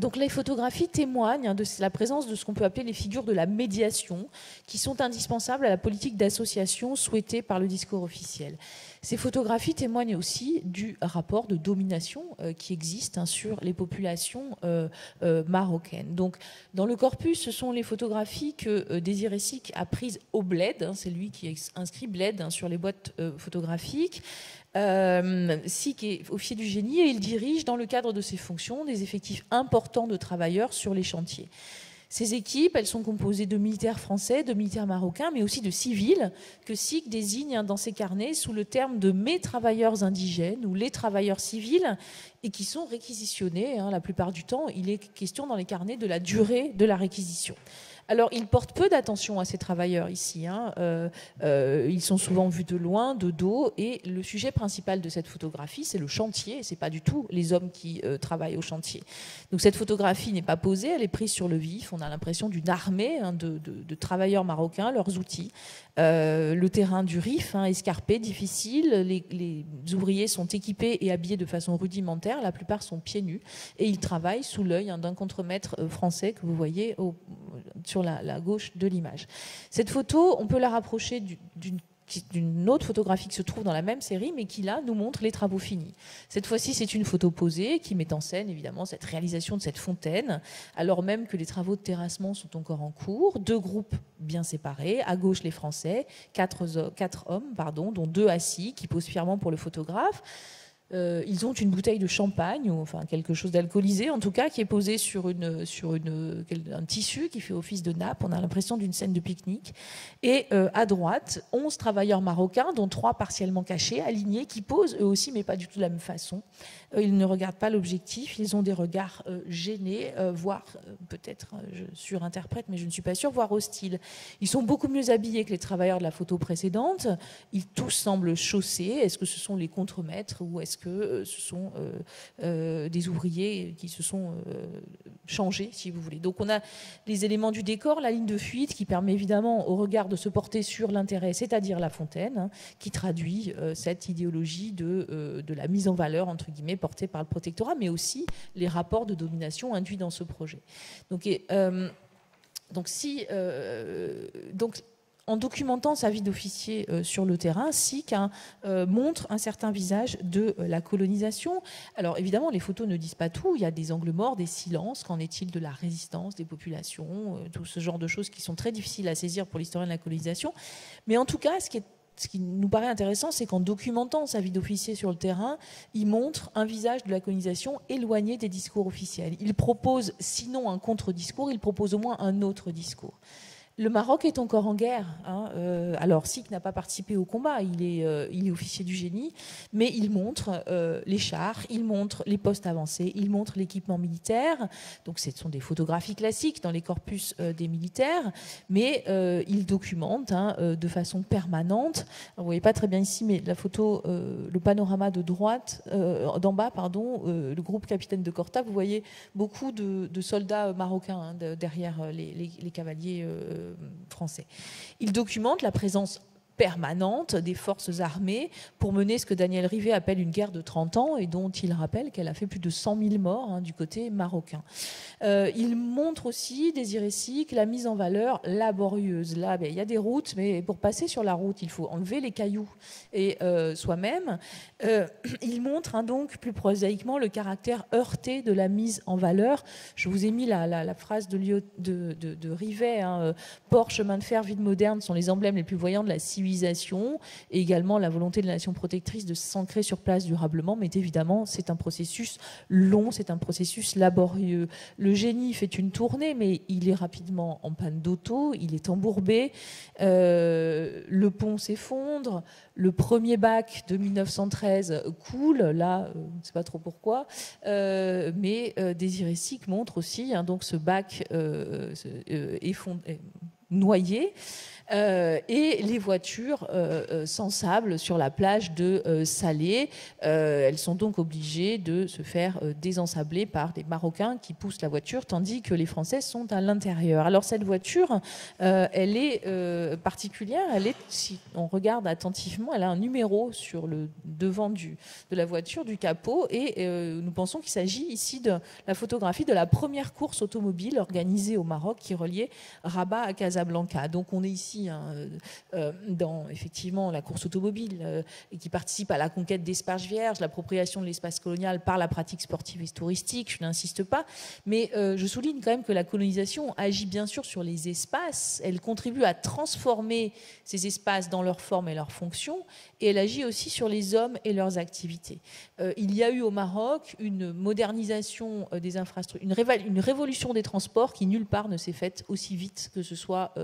Donc les photographies témoignent hein, de la présence de ce qu'on peut appeler les figures de la médiation, qui sont indispensables à la politique d'association souhaitée par le discours officiel. Ces photographies témoignent aussi du rapport de domination euh, qui existe hein, sur les populations euh, euh, marocaines. Donc, dans le corpus, ce sont les photographies que Désiré Sic a prises au bled. Hein, c'est lui qui inscrit bled sur les boîtes photographiques. Euh, SIC est officier du génie et il dirige, dans le cadre de ses fonctions, des effectifs importants de travailleurs sur les chantiers. Ces équipes, elles sont composées de militaires français, de militaires marocains, mais aussi de civils, que SIC désigne dans ses carnets sous le terme de mes travailleurs indigènes ou les travailleurs civils, et qui sont réquisitionnés. Hein, la plupart du temps, il est question dans les carnets de la durée de la réquisition. Alors, ils portent peu d'attention à ces travailleurs ici. Hein. Euh, euh, ils sont souvent vus de loin, de dos, et le sujet principal de cette photographie, c'est le chantier. C'est pas du tout les hommes qui euh, travaillent au chantier. Donc, cette photographie n'est pas posée, elle est prise sur le vif. On a l'impression d'une armée hein, de, travailleurs marocains, leurs outils. Le terrain du Rif, hein, escarpé, difficile. Les, ouvriers sont équipés et habillés de façon rudimentaire. La plupart sont pieds nus et ils travaillent sous l'œil d'un contremaître français que vous voyez sur la, gauche de l'image. Cette photo, on peut la rapprocher d'une autre photographie qui se trouve dans la même série, mais qui là nous montre les travaux finis. Cette fois-ci, c'est une photo posée qui met en scène évidemment cette réalisation de cette fontaine, alors même que les travaux de terrassement sont encore en cours. Deux groupes bien séparés, à gauche les Français, quatre, quatre hommes, pardon, dont deux assis qui posent fièrement pour le photographe. Euh, ils ont une bouteille de champagne, ou enfin quelque chose d'alcoolisé en tout cas, qui est posée sur, une, sur une, un tissu qui fait office de nappe. On a l'impression d'une scène de pique-nique. Et euh, à droite, 11 travailleurs marocains, dont trois partiellement cachés, alignés, qui posent eux aussi, mais pas du tout de la même façon. Euh, ils ne regardent pas l'objectif, ils ont des regards gênés, voire peut-être, je surinterprète, mais je ne suis pas sûre, voire hostiles. Ils sont beaucoup mieux habillés que les travailleurs de la photo précédente. Ils tous semblent chaussés. Est-ce que ce sont les contremaîtres ou est-ce que euh, ce sont euh, euh, des ouvriers qui se sont changés, si vous voulez. Donc on a les éléments du décor, la ligne de fuite qui permet évidemment au regard de se porter sur l'intérêt, c'est-à-dire la fontaine, hein, qui traduit cette idéologie de, de la mise en valeur, entre guillemets, portée par le protectorat, mais aussi les rapports de domination induits dans ce projet. Donc, Donc, si, donc en documentant sa vie d'officier euh, sur le terrain, SIC euh, montre un certain visage de euh, la colonisation. Alors évidemment, les photos ne disent pas tout. Il y a des angles morts, des silences. Qu'en est-il de la résistance des populations Tout ce genre de choses qui sont très difficiles à saisir pour l'historien de la colonisation. Mais en tout cas, ce qui nous paraît intéressant, c'est qu'en documentant sa vie d'officier sur le terrain, il montre un visage de la colonisation éloigné des discours officiels. Il propose, sinon un contre-discours, il propose au moins un autre discours. Le Maroc est encore en guerre. Hein. Euh, alors, SIC n'a pas participé au combat, il est, euh, il est officier du génie, mais il montre euh, les chars, il montre les postes avancés, il montre l'équipement militaire. Donc, ce sont des photographies classiques dans les corpus des militaires, mais il documente hein, de façon permanente. Vous voyez pas très bien ici, mais la photo, le panorama de droite, d'en bas, pardon, le groupe capitaine de Corta, vous voyez beaucoup de, soldats marocains hein, derrière les, les cavaliers français. Il documente la présence permanente des forces armées pour mener ce que Daniel Rivet appelle une guerre de 30 ans et dont il rappelle qu'elle a fait plus de 100 000 morts hein, du côté marocain. Euh, il montre aussi, Désiré que la mise en valeur laborieuse. Là, ben, il y a des routes, mais pour passer sur la route, il faut enlever les cailloux et euh, soi-même. Euh, il montre hein, donc plus prosaïquement le caractère heurté de la mise en valeur. Je vous ai mis la, phrase de, Rivet hein, Port, chemin de fer, ville moderne sont les emblèmes les plus voyants de la civilisation et également la volonté de la nation protectrice de s'ancrer sur place durablement. Mais évidemment, c'est un processus long, c'est un processus laborieux. Le génie fait une tournée, mais il est rapidement en panne d'auto, il est embourbé, euh, le pont s'effondre, le premier bac de 1913 coule, là, euh, on ne sait pas trop pourquoi, euh, mais Désiré Sic montre aussi hein, donc ce bac effondré noyé. Euh, et les voitures euh, euh, sans sable sur la plage de Salé. elles sont donc obligées de se faire désensabler par des Marocains qui poussent la voiture, tandis que les Français sont à l'intérieur. Alors cette voiture, elle est particulière. Elle est, si on regarde attentivement, elle a un numéro sur le devant de la voiture, du capot, et nous pensons qu'il s'agit ici de la photographie de la première course automobile organisée au Maroc qui reliait Rabat à Casablanca. Donc on est ici Hein, euh, euh, dans effectivement la course automobile euh, et qui participe à la conquête d'espaces vierges, l'appropriation de l'espace colonial par la pratique sportive et touristique. Je n'insiste pas, mais je souligne quand même que la colonisation agit bien sûr sur les espaces. Elle contribue à transformer ces espaces dans leur forme et leur fonction, et elle agit aussi sur les hommes et leurs activités. il y a eu au Maroc une modernisation des infrastructures, une, une révolution des transports qui nulle part ne s'est faite aussi vite que ce soit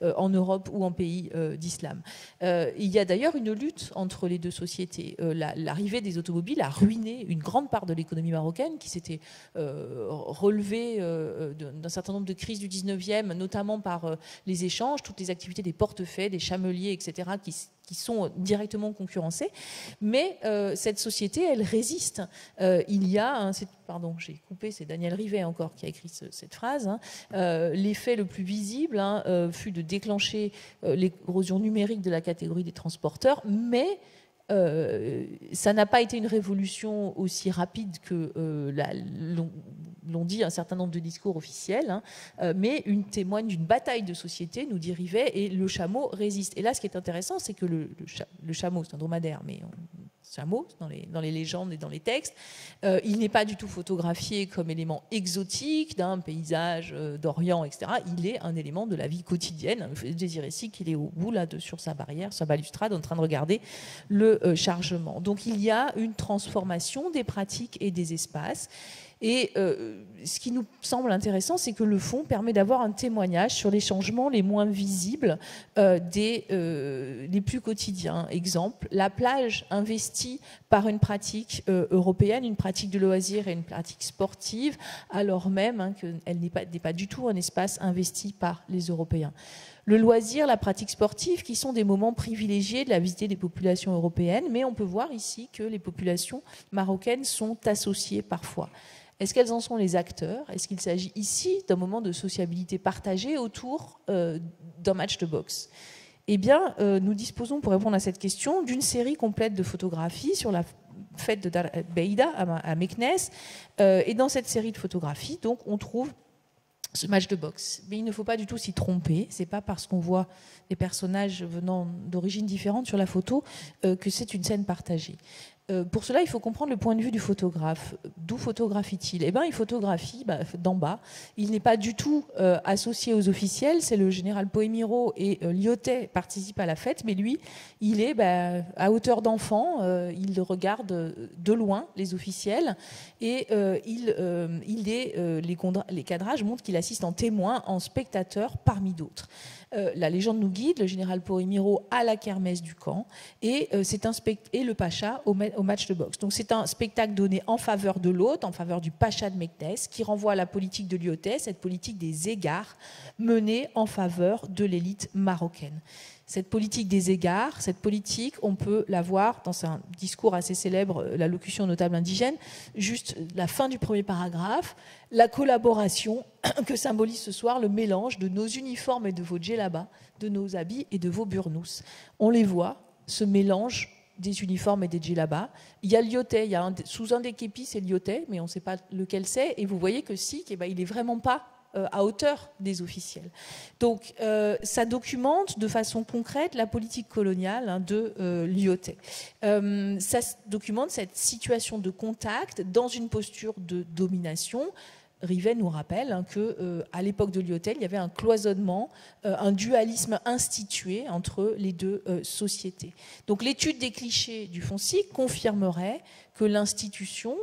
en Europe ou en pays euh, d'islam. Euh, il y a d'ailleurs une lutte entre les deux sociétés. Euh, l'arrivée des automobiles a ruiné une grande part de l'économie marocaine qui s'était relevée d'un certain nombre de crises du 19e, notamment par les échanges, toutes les activités des portefaix, des chameliers, etc., qui qui sont directement concurrencés. Mais euh, cette société, elle résiste. Euh, il y a, pardon, j'ai coupé, c'est Daniel Rivet encore qui a écrit cette phrase. Hein. Euh, l'effet le plus visible hein, fut de déclencher l'érosion numérique de la catégorie des transporteurs, mais ça n'a pas été une révolution aussi rapide que la, l'ont dit un certain nombre de discours officiels, hein, euh, mais une témoigne d'une bataille de société, nous dit Rivet, et le chameau résiste. Et là, ce qui est intéressant, c'est que le, chameau, c'est un dromadaire, mais chameau dans les, dans les légendes et dans les textes, euh, il n'est pas du tout photographié comme élément exotique d'un paysage euh, d'Orient, etc. Il est un élément de la vie quotidienne. Désir ici qu'il est au bout, là, de, sur sa barrière, sa balustrade, en train de regarder le chargement. Donc il y a une transformation des pratiques et des espaces. Et euh, ce qui nous semble intéressant, c'est que le fond permet d'avoir un témoignage sur les changements les moins visibles euh, des euh, les plus quotidiens. Exemple, la plage investie par une pratique européenne, une pratique de loisir et une pratique sportive, alors même hein, qu'elle n'est pas du tout un espace investi par les Européens le loisir, la pratique sportive, qui sont des moments privilégiés de la visite des populations européennes, mais on peut voir ici que les populations marocaines sont associées parfois. Est-ce qu'elles en sont les acteurs? Est-ce qu'il s'agit ici d'un moment de sociabilité partagée autour euh, d'un match de boxe? Eh bien, euh, nous disposons, pour répondre à cette question, d'une série complète de photographies sur la fête de Beida à Meknes. Euh, et dans cette série de photographies, donc, on trouve ce match de boxe. Mais il ne faut pas du tout s'y tromper. C'est pas parce qu'on voit des personnages venant d'origines différentes sur la photo euh, que c'est une scène partagée. Euh, pour cela, il faut comprendre le point de vue du photographe. D'où photographie-t-il? Eh bien, il photographie bah, d'en bas. Il n'est pas du tout euh, associé aux officiels. C'est le général Poemiro et euh, Lyotet participent à la fête, mais lui, il est bah, à hauteur d'enfant. il regarde de loin les officiels et les, les cadrages montrent qu'il assiste en témoin, en spectateur parmi d'autres. Euh, la légende nous guide, le général Porimiro à la kermesse du camp et, euh, c'est le pacha au, match de boxe. Donc c'est un spectacle donné en faveur de l'autre, en faveur du pacha de Meknes, qui renvoie à la politique de Lyotet, cette politique des égards menée en faveur de l'élite marocaine. Cette politique des égards, cette politique, on peut la voir dans un discours assez célèbre, euh, l'allocution notable indigène, juste la fin du premier paragraphe, la collaboration que symbolise ce soir le mélange de nos uniformes et de vos djellabas, de nos habits et de vos burnous. On les voit, ce mélange des uniformes et des djellabas. Il y a Lyotet, il y a sous un des képis, c'est Lyotet, mais on ne sait pas lequel c'est. Et vous voyez que si, eh ben, il n'est vraiment pas à hauteur des officiels. Donc euh, ça documente de façon concrète la politique coloniale hein, de euh, Lyotet. ça documente cette situation de contact dans une posture de domination. Rivet nous rappelle hein, que à l'époque de Lyotet, il y avait un cloisonnement, un dualisme institué entre les deux sociétés. Donc l'étude des clichés du Fonsi confirmerait que l'institution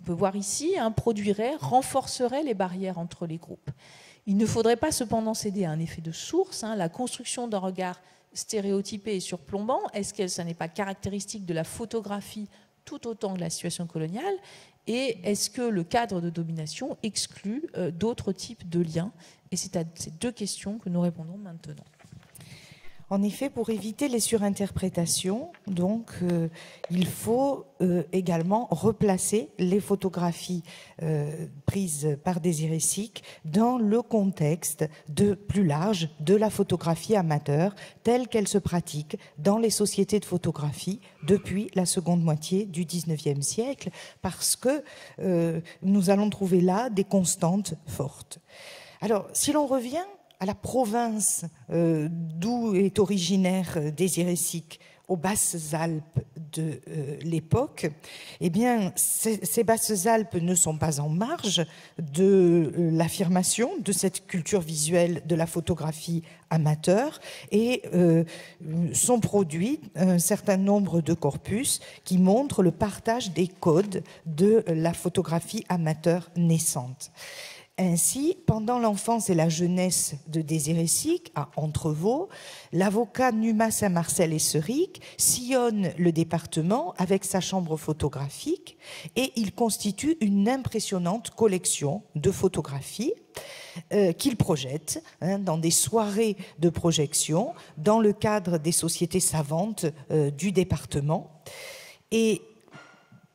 on peut voir ici, hein, produirait, renforcerait les barrières entre les groupes. Il ne faudrait pas cependant céder à un effet de source. Hein. la construction d'un regard stéréotypé et surplombant, est-ce que ça n'est pas caractéristique de la photographie tout autant que la situation coloniale? Et est-ce que le cadre de domination exclut euh, d'autres types de liens? Et c'est à ces deux questions que nous répondons maintenant. En effet, pour éviter les surinterprétations, euh, il faut euh, également replacer les photographies euh, prises par Désiré Sic dans le contexte plus large de la photographie amateur telle qu'elle se pratique dans les sociétés de photographie depuis la seconde moitié du XIXe siècle, parce que nous allons trouver là des constantes fortes. Alors, si l'on revient à la province euh, d'où est originaire euh, Désiré Sic, aux basses Alpes de euh, l'époque, eh bien, ces, basses Alpes ne sont pas en marge de l'affirmation de cette culture visuelle de la photographie amateur et sont produits un certain nombre de corpus qui montrent le partage des codes de la photographie amateur naissante. Ainsi, pendant l'enfance et la jeunesse de Désiré Sic, à Entrevaux, l'avocat Numa Saint-Marcel et Seric sillonne le département avec sa chambre photographique et il constitue une impressionnante collection de photographies euh, qu'il projette hein, dans des soirées de projection dans le cadre des sociétés savantes euh, du département. Et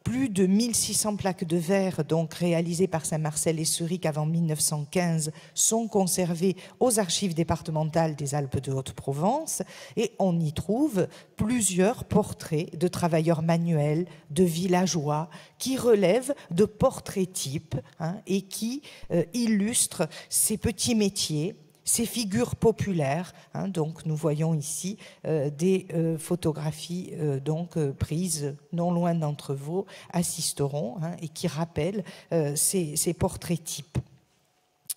plus de 1600 plaques de verre, réalisées par Saint-Marcel et Suric avant 1915, sont conservées aux archives départementales des Alpes de Haute-Provence. Et on y trouve plusieurs portraits de travailleurs manuels, de villageois, qui relèvent de portraits types hein, et qui euh, illustrent ces petits métiers ces figures populaires. Hein, donc nous voyons ici euh, des euh, photographies euh, donc prises non loin d'entre vous assisteront hein, et qui rappellent ces, portraits types.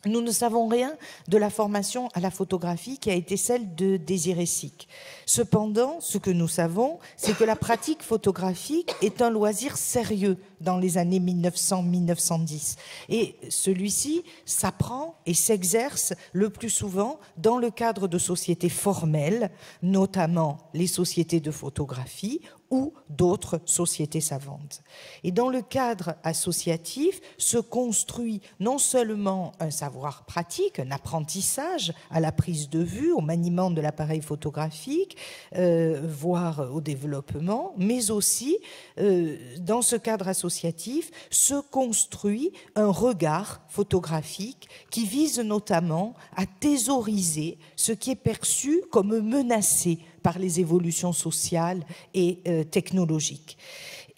Nous ne savons rien de la formation à la photographie qui a été celle de Désiré Sic. Cependant, ce que nous savons, c'est que la pratique photographique est un loisir sérieux dans les années 1900-1910. Et celui-ci s'apprend et s'exerce le plus souvent dans le cadre de sociétés formelles, notamment les sociétés de photographie ou d'autres sociétés savantes. Et dans le cadre associatif se construit non seulement un savoir pratique, un apprentissage à la prise de vue, au maniement de l'appareil photographique, euh, voire au développement, mais aussi euh, dans ce cadre associatif se construit un regard photographique qui vise notamment à thésauriser ce qui est perçu comme menacé par les évolutions sociales et euh, technologiques.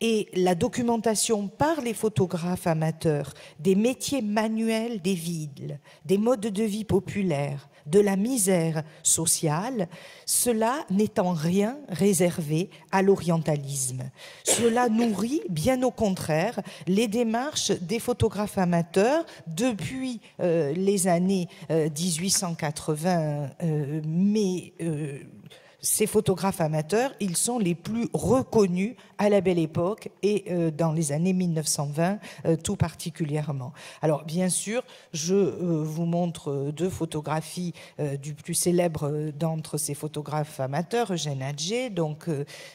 et la documentation par les photographes amateurs des métiers manuels des villes, des modes de vie populaires, de la misère sociale, cela n'est en rien réservé à l'orientalisme. Cela nourrit, bien au contraire, les démarches des photographes amateurs depuis euh, les années 1880, euh, euh, mais ces photographes amateurs, ils sont les plus reconnus à la belle époque et euh, dans les années 1920 euh, tout particulièrement. Alors bien sûr, je euh, vous montre deux photographies du plus célèbre d'entre ces photographes amateurs, Eugène Adjé, donc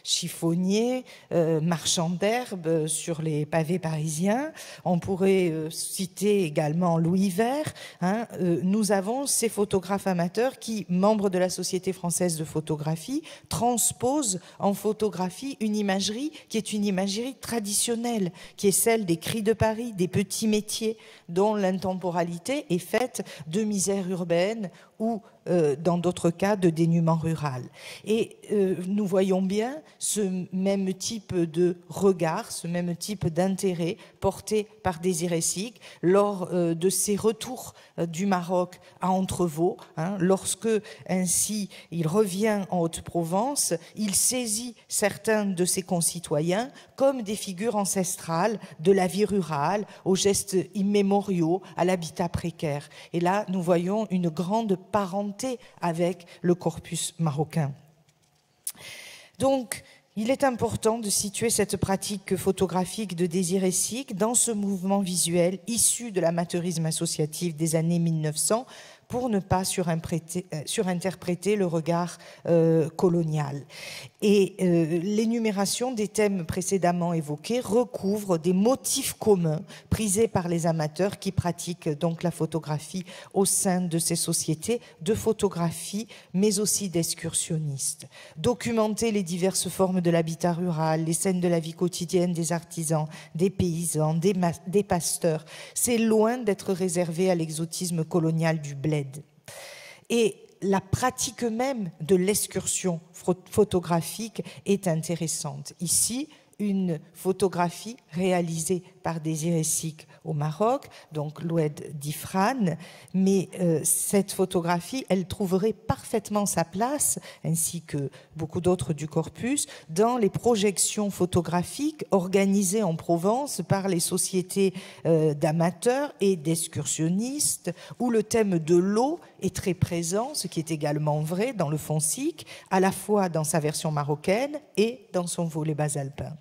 chiffonnier, marchand d'herbe sur les pavés parisiens. On pourrait citer également Louis Vert. Hein. nous avons ces photographes amateurs qui, membres de la Société française de photographie, transposent en photographie une imagerie qui est une imagerie traditionnelle, qui est celle des cris de Paris, des petits métiers, dont l'intemporalité est faite de misère urbaine ou euh, dans d'autres cas de dénuement rural. Et euh, nous voyons bien ce même type de regard, ce même type d'intérêt porté par Désiré Sig lors euh, de ses retours du Maroc à Entrevaux. Hein, lorsque ainsi il revient en Haute-Provence, il saisit certains de ses concitoyens comme des figures ancestrales de la vie rurale, aux gestes immémoriaux, à l'habitat précaire. Et là, nous voyons une grande parenté avec le corpus marocain. Donc, il est important de situer cette pratique photographique de désir sic dans ce mouvement visuel issu de l'amateurisme associatif des années 1900 pour ne pas euh, surinterpréter le regard euh, colonial. Et euh, l'énumération des thèmes précédemment évoqués recouvre des motifs communs prisés par les amateurs qui pratiquent donc la photographie au sein de ces sociétés de photographie, mais aussi d'excursionnistes. Documenter les diverses formes de l'habitat rural, les scènes de la vie quotidienne des artisans, des paysans, des, des pasteurs, c'est loin d'être réservé à l'exotisme colonial du bled. Et la pratique même de l'excursion photographique est intéressante. Ici, une photographie réalisée par Désiré Sic au Maroc, donc l'Oued d'Ifran, mais euh, cette photographie, elle trouverait parfaitement sa place, ainsi que beaucoup d'autres du corpus, dans les projections photographiques organisées en Provence par les sociétés euh, d'amateurs et d'excursionnistes, où le thème de l'eau est très présent, ce qui est également vrai dans le foncique, à la fois dans sa version marocaine et dans son volet basalpin.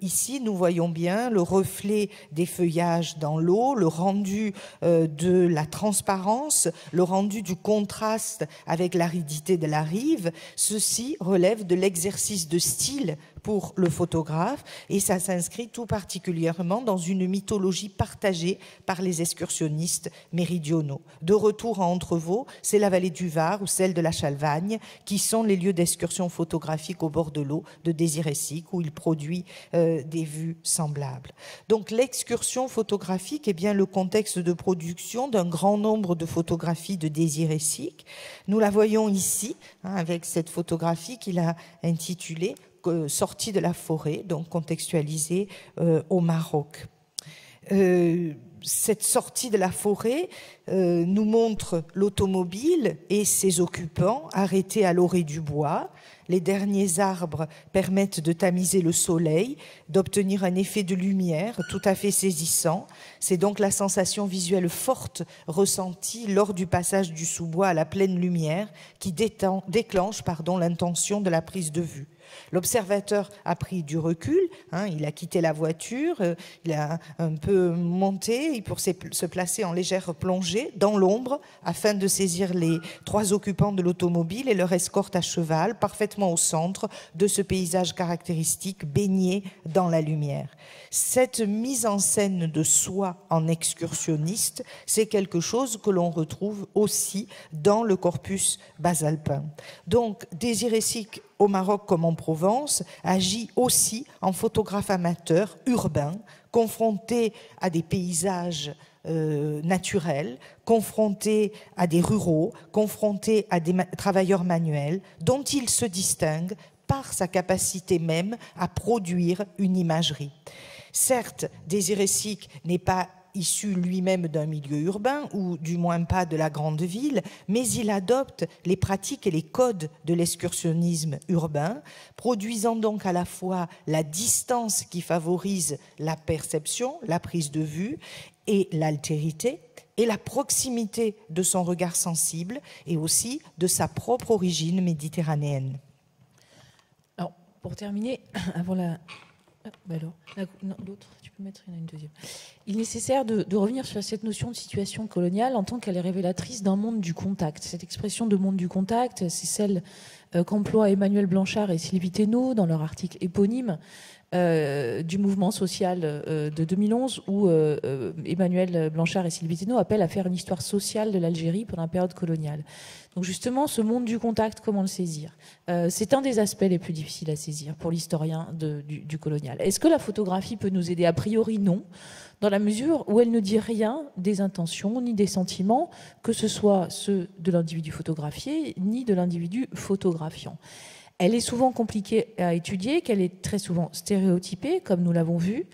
Ici, nous voyons le reflet des feuillages dans l'eau, le rendu euh, de la transparence, le rendu du contraste avec l'aridité de la rive. Ceci relève de l'exercice de style pour le photographe et ça s'inscrit tout particulièrement dans une mythologie partagée par les excursionnistes méridionaux. De retour à Entrevaux, c'est la vallée du Var ou celle de la Chalvagne qui sont les lieux d'excursion photographique au bord de l'eau de Désiré Sic où il produit euh, des vues semblables. Donc l'excursion photographique est bien le contexte de production d'un grand nombre de photographies de Désiré Sic. Nous la voyons ici hein, avec cette photographie qu'il a intitulée sortie de la forêt, donc contextualisée euh, au Maroc. Euh, cette sortie de la forêt euh, nous montre l'automobile et ses occupants arrêtés à l'orée du bois. Les derniers arbres permettent de tamiser le soleil, d'obtenir un effet de lumière tout à fait saisissant. C'est donc la sensation visuelle forte ressentie lors du passage du sous-bois à la pleine lumière qui déclenche l'intention de la prise de vue. L'observateur a pris du recul, hein, il a quitté la voiture, euh, il a un peu monté pour se placer en légère plongée dans l'ombre afin de saisir les trois occupants de l'automobile et leur escorte à cheval, parfaitement au centre de ce paysage caractéristique baigné dans la lumière. Cette mise en scène de soi en excursionniste, c'est quelque chose que l'on retrouve aussi dans le corpus basalpin. Donc, Désiré Sic au Maroc comme en Provence, agit aussi en photographe amateur urbain, confronté à des paysages euh, naturels, confronté à des ruraux, confronté à des travailleurs manuels, dont il se distingue par sa capacité même à produire une imagerie. Certes, Désiré n'est pas issu lui-même d'un milieu urbain, ou du moins pas de la grande ville, mais il adopte les pratiques et les codes de l'excursionnisme urbain, produisant donc à la fois la distance qui favorise la perception, la prise de vue, et l'altérité, et la proximité de son regard sensible, et aussi de sa propre origine méditerranéenne. Alors, pour terminer, avant la... Ah, bah Il est nécessaire de, revenir sur cette notion de situation coloniale en tant qu'elle est révélatrice d'un monde du contact. Cette expression de monde du contact, c'est celle euh, qu'emploient Emmanuel Blanchard et Sylvie Thénault dans leur article éponyme euh, du mouvement social euh, de 2011 où Emmanuel Blanchard et Sylvie Thénault appellent à faire une histoire sociale de l'Algérie pendant la période coloniale. Donc justement, ce monde du contact, comment le saisir? Euh, C'est un des aspects les plus difficiles à saisir pour l'historien du, colonial. Est-ce que la photographie peut nous aider? A priori, non, dans la mesure où elle ne dit rien des intentions ni des sentiments, que ce soit ceux de l'individu photographié ni de l'individu photographiant. Elle est souvent compliquée à étudier, qu'elle est très souvent stéréotypée, comme nous l'avons vu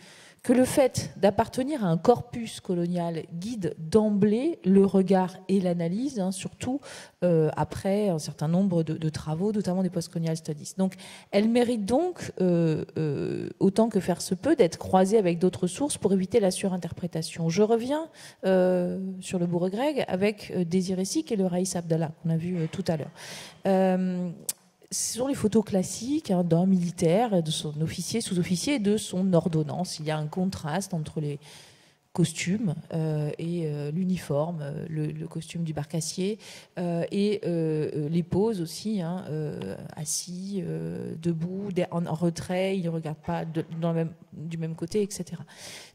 que le fait d'appartenir à un corpus colonial guide d'emblée le regard et l'analyse, hein, surtout euh, après un certain nombre de, travaux, notamment des postcolonial studies. Donc, elle mérite donc, euh, euh, autant que faire se peut, d'être croisée avec d'autres sources pour éviter la surinterprétation. Je reviens sur le Bourg-Greg avec Désiré Sic et le Raïs Abdallah, qu'on a vu tout à l'heure ce sont les photos classiques hein, d'un militaire, de son officier, sous-officier et de son ordonnance. Il y a un contraste entre les costumes euh, et euh, l'uniforme, euh, le, costume du barcassier et les poses aussi, hein, assis, debout, en, retrait, il ne regarde pas du même côté, etc.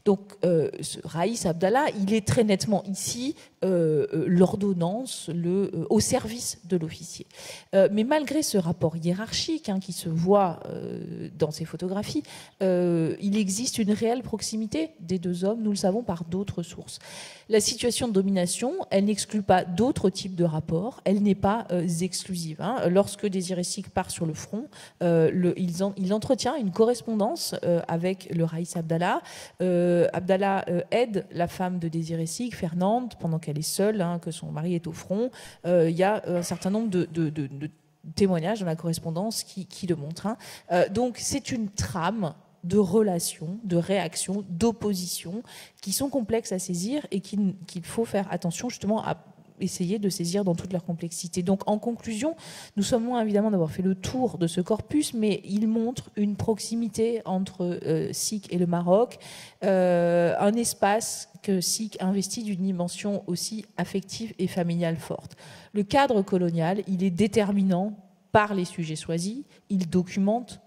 Donc, euh, Raïs Abdallah, il est très nettement ici euh, euh, l'ordonnance au service de l'officier. mais malgré ce rapport hiérarchique hein, qui se voit dans ces photographies, il existe une réelle proximité des deux hommes, nous le savons par d'autres sources. La situation de domination, elle n'exclut pas d'autres types de rapports, elle n'est pas exclusive. Hein. Lorsque Désiré Sic part sur le front, le, il, entretient une correspondance avec le Raïs Abdallah. Euh, Abdallah euh, aide la femme de Désiré Sig, Fernande, pendant qu'elle est seule, hein, que son mari est au front. Euh, il y a un certain nombre de, témoignages dans la correspondance qui, le montrent. Hein. donc c'est une trame de relations, de réactions, d'oppositions qui sont complexes à saisir et qu'il faut faire attention justement à essayer de saisir dans toute leur complexité. Donc en conclusion, nous sommes loin évidemment d'avoir fait le tour de ce corpus, mais il montre une proximité entre euh, et le Maroc, euh, un espace que SIC investit d'une dimension aussi affective et familiale forte. Le cadre colonial, il est déterminant par les sujets choisis, il documente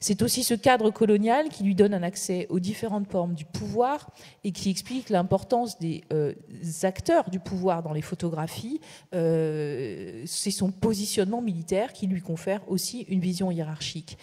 C'est aussi ce cadre colonial qui lui donne un accès aux différentes formes du pouvoir et qui explique l'importance des euh, acteurs du pouvoir dans les photographies. Euh, c'est son positionnement militaire qui lui confère aussi une vision hiérarchique.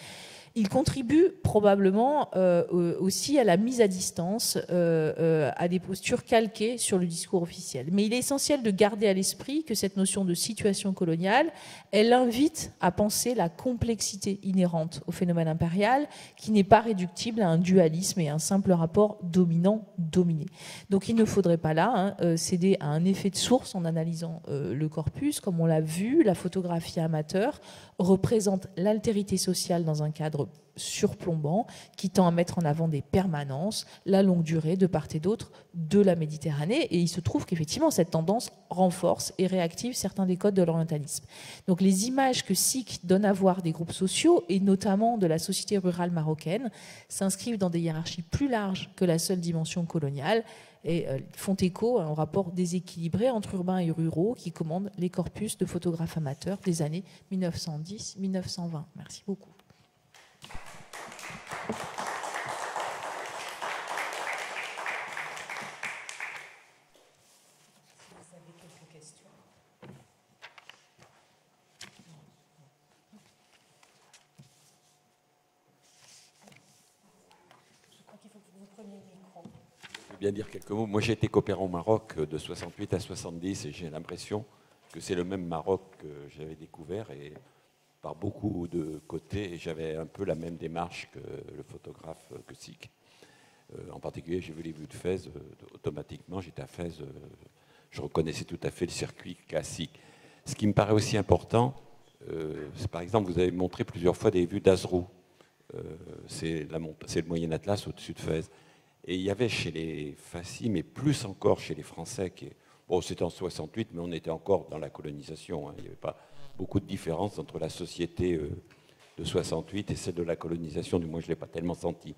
Il contribue probablement euh, aussi à la mise à distance, euh, euh, à des postures calquées sur le discours officiel. Mais il est essentiel de garder à l'esprit que cette notion de situation coloniale, elle invite à penser la complexité inhérente au phénomène impérial, qui n'est pas réductible à un dualisme et un simple rapport dominant-dominé. Donc il ne faudrait pas là hein, céder à un effet de source en analysant le corpus, comme on l'a vu, la photographie amateur représente l'altérité sociale dans un cadre surplombant qui tend à mettre en avant des permanences, la longue durée de part et d'autre de la Méditerranée. Et il se trouve qu'effectivement, cette tendance renforce et réactive certains des codes de l'orientalisme. Donc les images que SIC donne à voir des groupes sociaux, et notamment de la société rurale marocaine, s'inscrivent dans des hiérarchies plus larges que la seule dimension coloniale et euh, font écho à un rapport déséquilibré entre urbains et ruraux qui commande les corpus de photographes amateurs des années 1910-1920. Merci beaucoup. Bien dire quelques mots. Moi, j'ai été coopérant au Maroc de 68 à 70 et j'ai l'impression que c'est le même Maroc que j'avais découvert. Et par beaucoup de côtés j'avais un peu la même démarche que le photographe que Euh, en particulier, j'ai vu les vues de Fès, euh, automatiquement, j'étais à Fès, euh, je reconnaissais tout à fait le circuit classique. Ce qui me paraît aussi important, c'est par exemple, vous avez montré plusieurs fois des vues d'Azrou. c'est le Moyen Atlas au-dessus de Fès. Et il y avait chez les Fassis, mais plus encore chez les Français, qui, bon, c'était en 68, mais on était encore dans la colonisation. Hein. il n'y avait pas beaucoup de différence entre la société de 68 et celle de la colonisation, du moins je ne l'ai pas tellement senti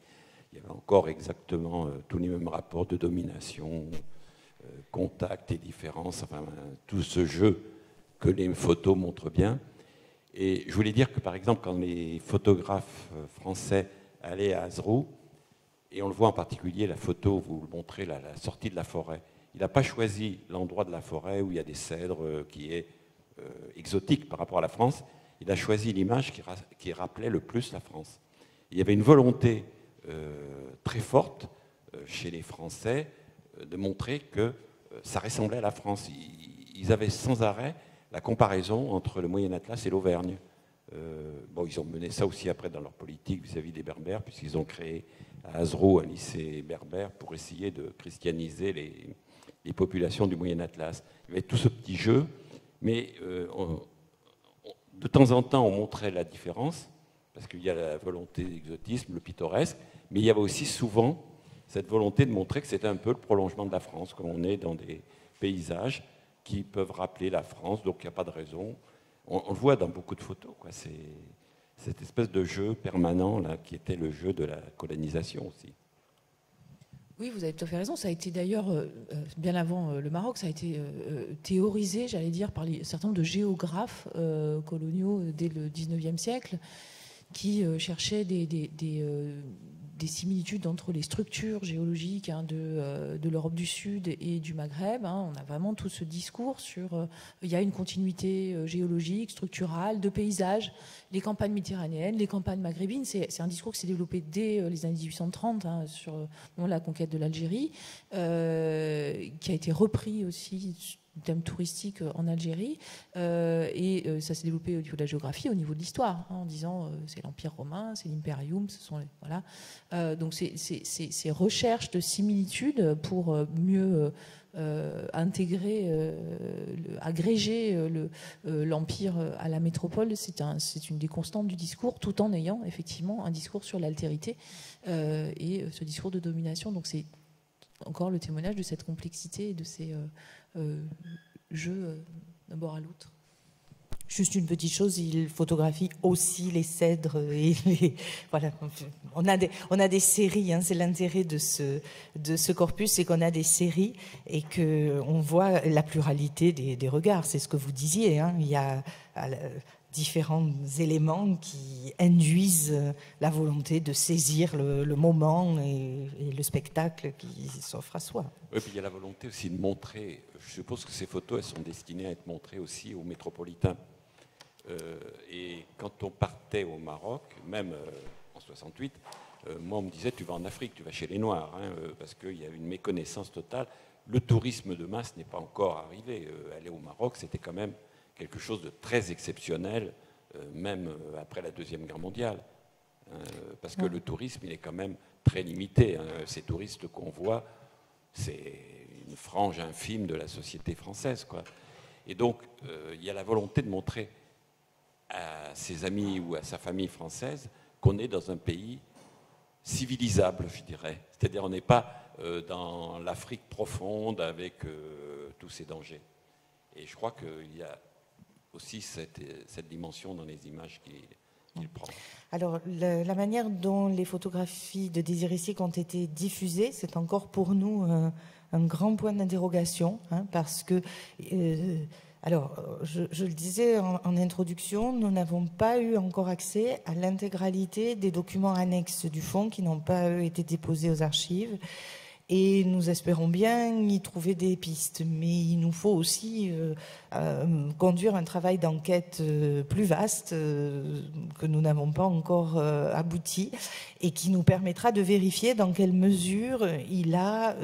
il y avait encore exactement euh, tous les mêmes rapports de domination, euh, contact et différence, enfin tout ce jeu que les photos montrent bien. Et je voulais dire que par exemple, quand les photographes euh, français allaient à Azrou, et on le voit en particulier, la photo, vous le montrez, la, sortie de la forêt, il n'a pas choisi l'endroit de la forêt où il y a des cèdres qui est exotique par rapport à la France, il a choisi l'image qui, rappelait le plus la France. Il y avait une volonté euh, très forte euh, chez les Français euh, de montrer que ça ressemblait à la France. Ils avaient sans arrêt la comparaison entre le Moyen Atlas et l'Auvergne. Bon, ils ont mené ça aussi après dans leur politique vis-à-vis des Berbères, puisqu'ils ont créé à Azro un lycée berbère pour essayer de christianiser les, populations du Moyen Atlas. Il y avait tout ce petit jeu, mais de temps en temps, on montrait la différence, parce qu'il y a la volonté d'exotisme, le pittoresque, mais il y avait aussi souvent cette volonté de montrer que c'était un peu le prolongement de la France, qu'on est dans des paysages qui peuvent rappeler la France, donc il n'y a pas de raison. On, le voit dans beaucoup de photos, c'est cette espèce de jeu permanent là, qui était le jeu de la colonisation aussi. Oui, vous avez tout à fait raison. Ça a été d'ailleurs, euh, euh, bien avant euh, le Maroc, ça a été théorisé, j'allais dire, par un certain nombre de géographes coloniaux dès le 19e siècle qui cherchaient des similitudes entre les structures géologiques hein, euh, de, l'Europe du Sud et du Maghreb. Hein. On a vraiment tout ce discours sur euh, il y a une continuité euh, géologique, structurale, de paysages. Les campagnes méditerranéennes, les campagnes maghrébines, c'est un discours qui s'est développé dès les années 1830 hein, sur la conquête de l'Algérie, qui a été repris aussi thème touristique euh, en Algérie. Euh, et euh, ça s'est développé au niveau de la géographie, au niveau de l'histoire, hein, en disant c'est l'Empire romain, c'est l'Imperium, ce sont les, voilà. donc ces recherches de similitudes pour mieux intégrer, agréger l'Empire à la métropole, c'est un, une des constantes du discours, tout en ayant effectivement un discours sur l'altérité et ce discours de domination. Donc c'est encore le témoignage de cette complexité et de ces euh, jeu euh, d'un bord à l'autre. Juste une petite chose, il photographie aussi les cèdres. Et voilà, on a des, on a des séries. Hein, c'est l'intérêt de ce, de ce corpus, c'est qu'on a des séries et que on voit la pluralité des, des regards. C'est ce que vous disiez. Hein. Il y a différents éléments qui induisent la volonté de saisir le, moment et, le spectacle qui s'offre à soi. Oui, puis il y a la volonté aussi de montrer, je suppose que ces photos, elles sont destinées à être montrées aussi aux métropolitains. Euh, et quand on partait au Maroc, même euh, en 68, euh, moi on me disait tu vas en Afrique, tu vas chez les Noirs, hein, parce qu'il y a une méconnaissance totale. Le tourisme de masse n'est pas encore arrivé. aller au Maroc, c'était quand même quelque chose de très exceptionnel, euh, même euh, après la Deuxième Guerre mondiale. Euh, parce que le tourisme, il est quand même très limité. Hein. Ces touristes qu'on voit, c'est une frange infime de la société française. Quoi. Et donc, il y a la volonté de montrer à ses amis ou à sa famille française qu'on est dans un pays civilisable, je dirais. C'est-à-dire on n'est pas dans l'Afrique profonde avec tous ces dangers. Et je crois qu'il y a aussi cette, cette dimension dans les images qu'il prend. Alors, la, manière dont les photographies de Désiré ont été diffusées, c'est encore pour nous euh, un grand point d'interrogation, hein, parce que, euh, alors, je, le disais en, en introduction, nous n'avons pas eu encore accès à l'intégralité des documents annexes du fonds qui n'ont pas été déposés aux archives. Et nous espérons bien y trouver des pistes. Mais il nous faut aussi euh, euh, conduire un travail d'enquête euh, plus vaste que nous n'avons pas encore abouti et qui nous permettra de vérifier dans quelle mesure il a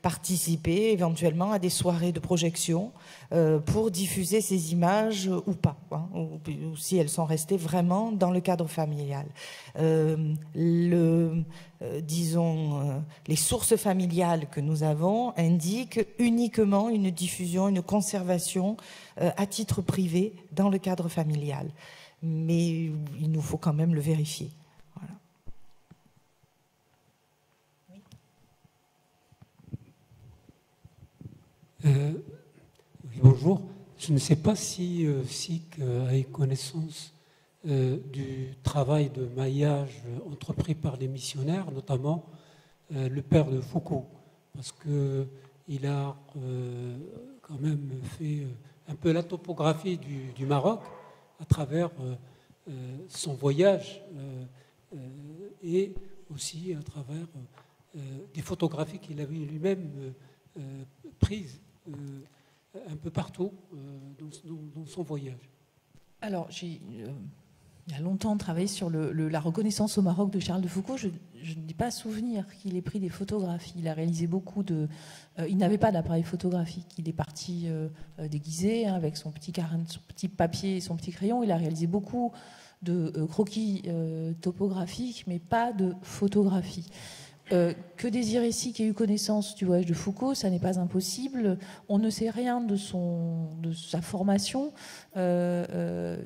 participé éventuellement à des soirées de projection pour diffuser ces images ou pas, hein, ou, si elles sont restées vraiment dans le cadre familial. euh, euh, les sources familiales que nous avons indiquent uniquement une diffusion, une conservation euh, à titre privé dans le cadre familial. Mais il nous faut quand même le vérifier. Bonjour. Je ne sais pas si SIC a connaissance euh, du travail de maillage entrepris par les missionnaires, notamment euh, le père de Foucault, parce qu'il a euh, quand même fait un peu la topographie du, Maroc à travers son voyage et aussi à travers des photographies qu'il avait lui-même prises un peu partout dans, son voyage. Alors, j'ai il y a longtemps travaillé sur la reconnaissance au Maroc de Charles de Foucault. Je, n'ai pas souvenir qu'il ait pris des photographies. Il a réalisé beaucoup de. Euh, il n'avait pas d'appareil photographique. Il est parti euh, euh, déguisé hein, avec son petit, son petit papier et son petit crayon. Il a réalisé beaucoup de croquis topographiques, mais pas de photographie. Euh, que désirer ici qui ait eu connaissance du voyage de Foucault, ça n'est pas impossible. On ne sait rien de, son, de sa formation. Euh, euh,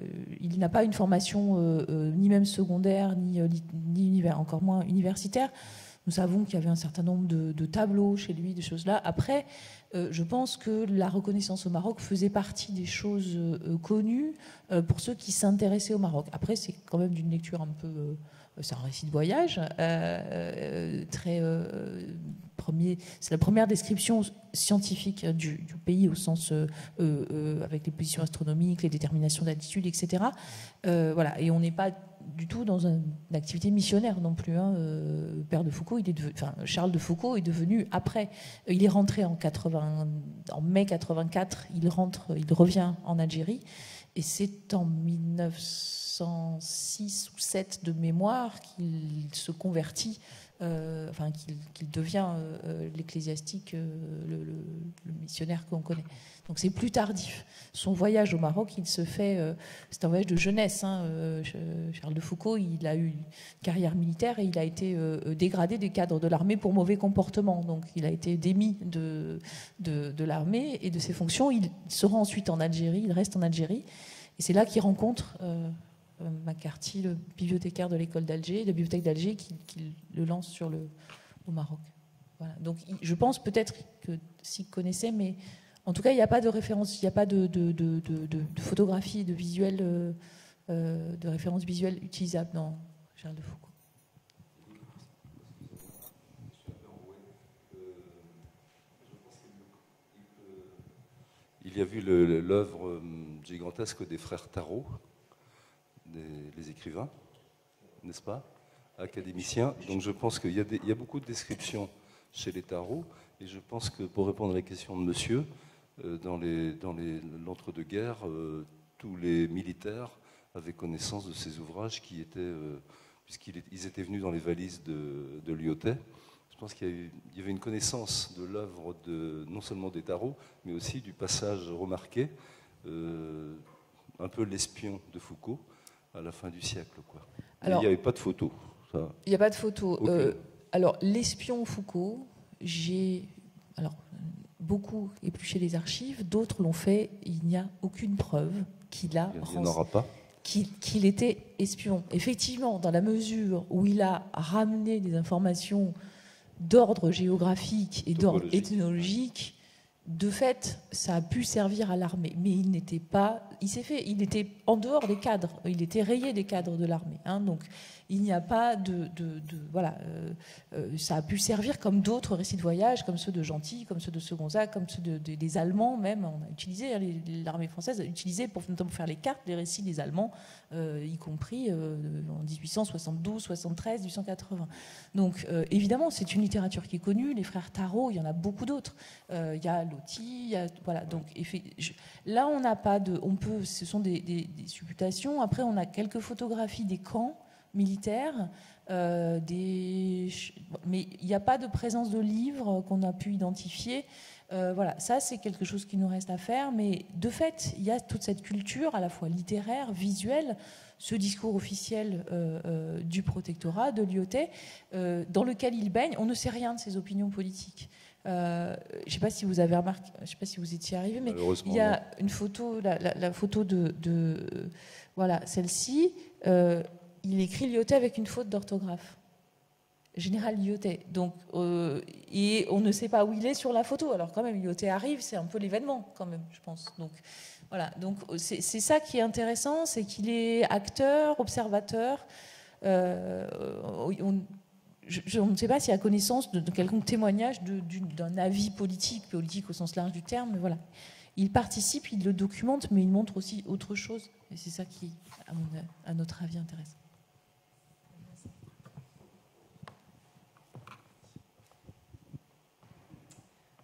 il n'a pas une formation ni même secondaire, ni, encore moins universitaire. Nous savons qu'il y avait un certain nombre de, tableaux chez lui, des choses là. Après, je pense que la reconnaissance au Maroc faisait partie des choses connues pour ceux qui s'intéressaient au Maroc. Après, c'est quand même d'une lecture un peu c'est un récit de voyage euh, euh, très euh. C'est la première description scientifique du, pays au sens avec les positions astronomiques, les déterminations d'altitude, etc. voilà, et on n'est pas du tout dans une, activité missionnaire non plus. Hein. Charles de Foucault est devenu après. Il est rentré en 80, en mai 84. Il rentre, il revient en Algérie, et c'est en 1900 1906 ou 7 de mémoire qu'il se convertit, euh, enfin qu'il devient euh, euh, l'ecclésiastique, le, missionnaire qu'on connaît. Donc c'est plus tardif. Son voyage au Maroc, il se fait, c'est un voyage de jeunesse. Hein, Charles de Foucault, il a eu une carrière militaire et il a été dégradé des cadres de l'armée pour mauvais comportement. Donc il a été démis de, l'armée et de ses fonctions. Il se rend ensuite en Algérie, il reste en Algérie. Et c'est là qu'il rencontre euh, McCarthy, le bibliothécaire de l'école d'Alger, la bibliothèque d'Alger, qui, le lance sur le, au Maroc. Donc je pense peut-être que s'il connaissait, mais en tout cas, il n'y a pas de référence, il n'y a pas de, de, de, de, photographie, de visuel, euh, euh, de référence visuelle utilisable dans Charles de Foucault. Il y a vu l'œuvre gigantesque des frères Tarot, les écrivains, n'est-ce pas Académiciens. Donc je pense qu'il y, a beaucoup de descriptions chez les tarots. Et je pense que pour répondre à la question de monsieur, euh, dans l'entre-deux-guerres, euh, tous les militaires avaient connaissance de ces ouvrages qui étaient, euh, puisqu'ils étaient venus dans les valises de, de. Je pense qu'il y, avait une connaissance de l'œuvre non seulement des tarots, mais aussi du passage remarqué, un peu l'espion de Foucault, à la fin du siècle. Quoi. il n'y avait pas de photo. Il n'y a pas de photo. Euh, alors, l'espion Foucault, j'ai alors beaucoup épluché les archives, d'autres l'ont fait. Il n'y a aucune preuve qu'il a. Il n'y en aura pas. Qu'il était espion. Effectivement, dans la mesure où il a ramené des informations d'ordre géographique et d'ordre ethnologique, de fait, ça a pu servir à l'armée, mais il n'était pas il s'est fait, il était en dehors des cadres, il était rayé des cadres de l'armée. Hein, donc il n'y a pas de, voilà, euh, euh, ça a pu servir comme d'autres récits de voyage, comme ceux de Gentil, comme ceux de Segonzac, comme ceux des Allemands même. On a utilisé hein, l'armée française a utilisé pour faire les cartes les récits des Allemands, euh, y compris en 1872, 73, 1880. Donc évidemment, c'est une littérature qui est connue. Les frères Tarot, il y en a beaucoup d'autres. Il y a Loti, voilà. Donc là, on n'a pas de, on peut, ce sont des, supputations. Après, on a quelques photographies des camps militaires. Euh. Mais il n'y a pas de présence de livres qu'on a pu identifier. Euh, voilà, ça c'est quelque chose qui nous reste à faire, mais de fait, il y a toute cette culture à la fois littéraire, visuelle, ce discours officiel euh, du protectorat, de l'IOT, dans lequel il baigne. On ne sait rien de ses opinions politiques. Je ne sais pas si vous avez remarqué, je sais pas si vous étiez arrivé, mais il y a une photo, la, photo de, de voilà, celle-ci il écrit Lyoté avec une faute d'orthographe. Général Lyoté. Donc, euh, et on ne sait pas où il est sur la photo. Alors quand même, Lyoté arrive, c'est un peu l'événement quand même, je pense. Donc voilà. Donc c'est ça qui est intéressant, c'est qu'il est acteur, observateur. Euh, on, je, ne sais pas s'il a connaissance de, de quelconque témoignage d'un avis politique, politique au sens large du terme, mais voilà. Il participe, il le documente, mais il montre aussi autre chose. Et c'est ça qui, à, à notre avis, intéresse.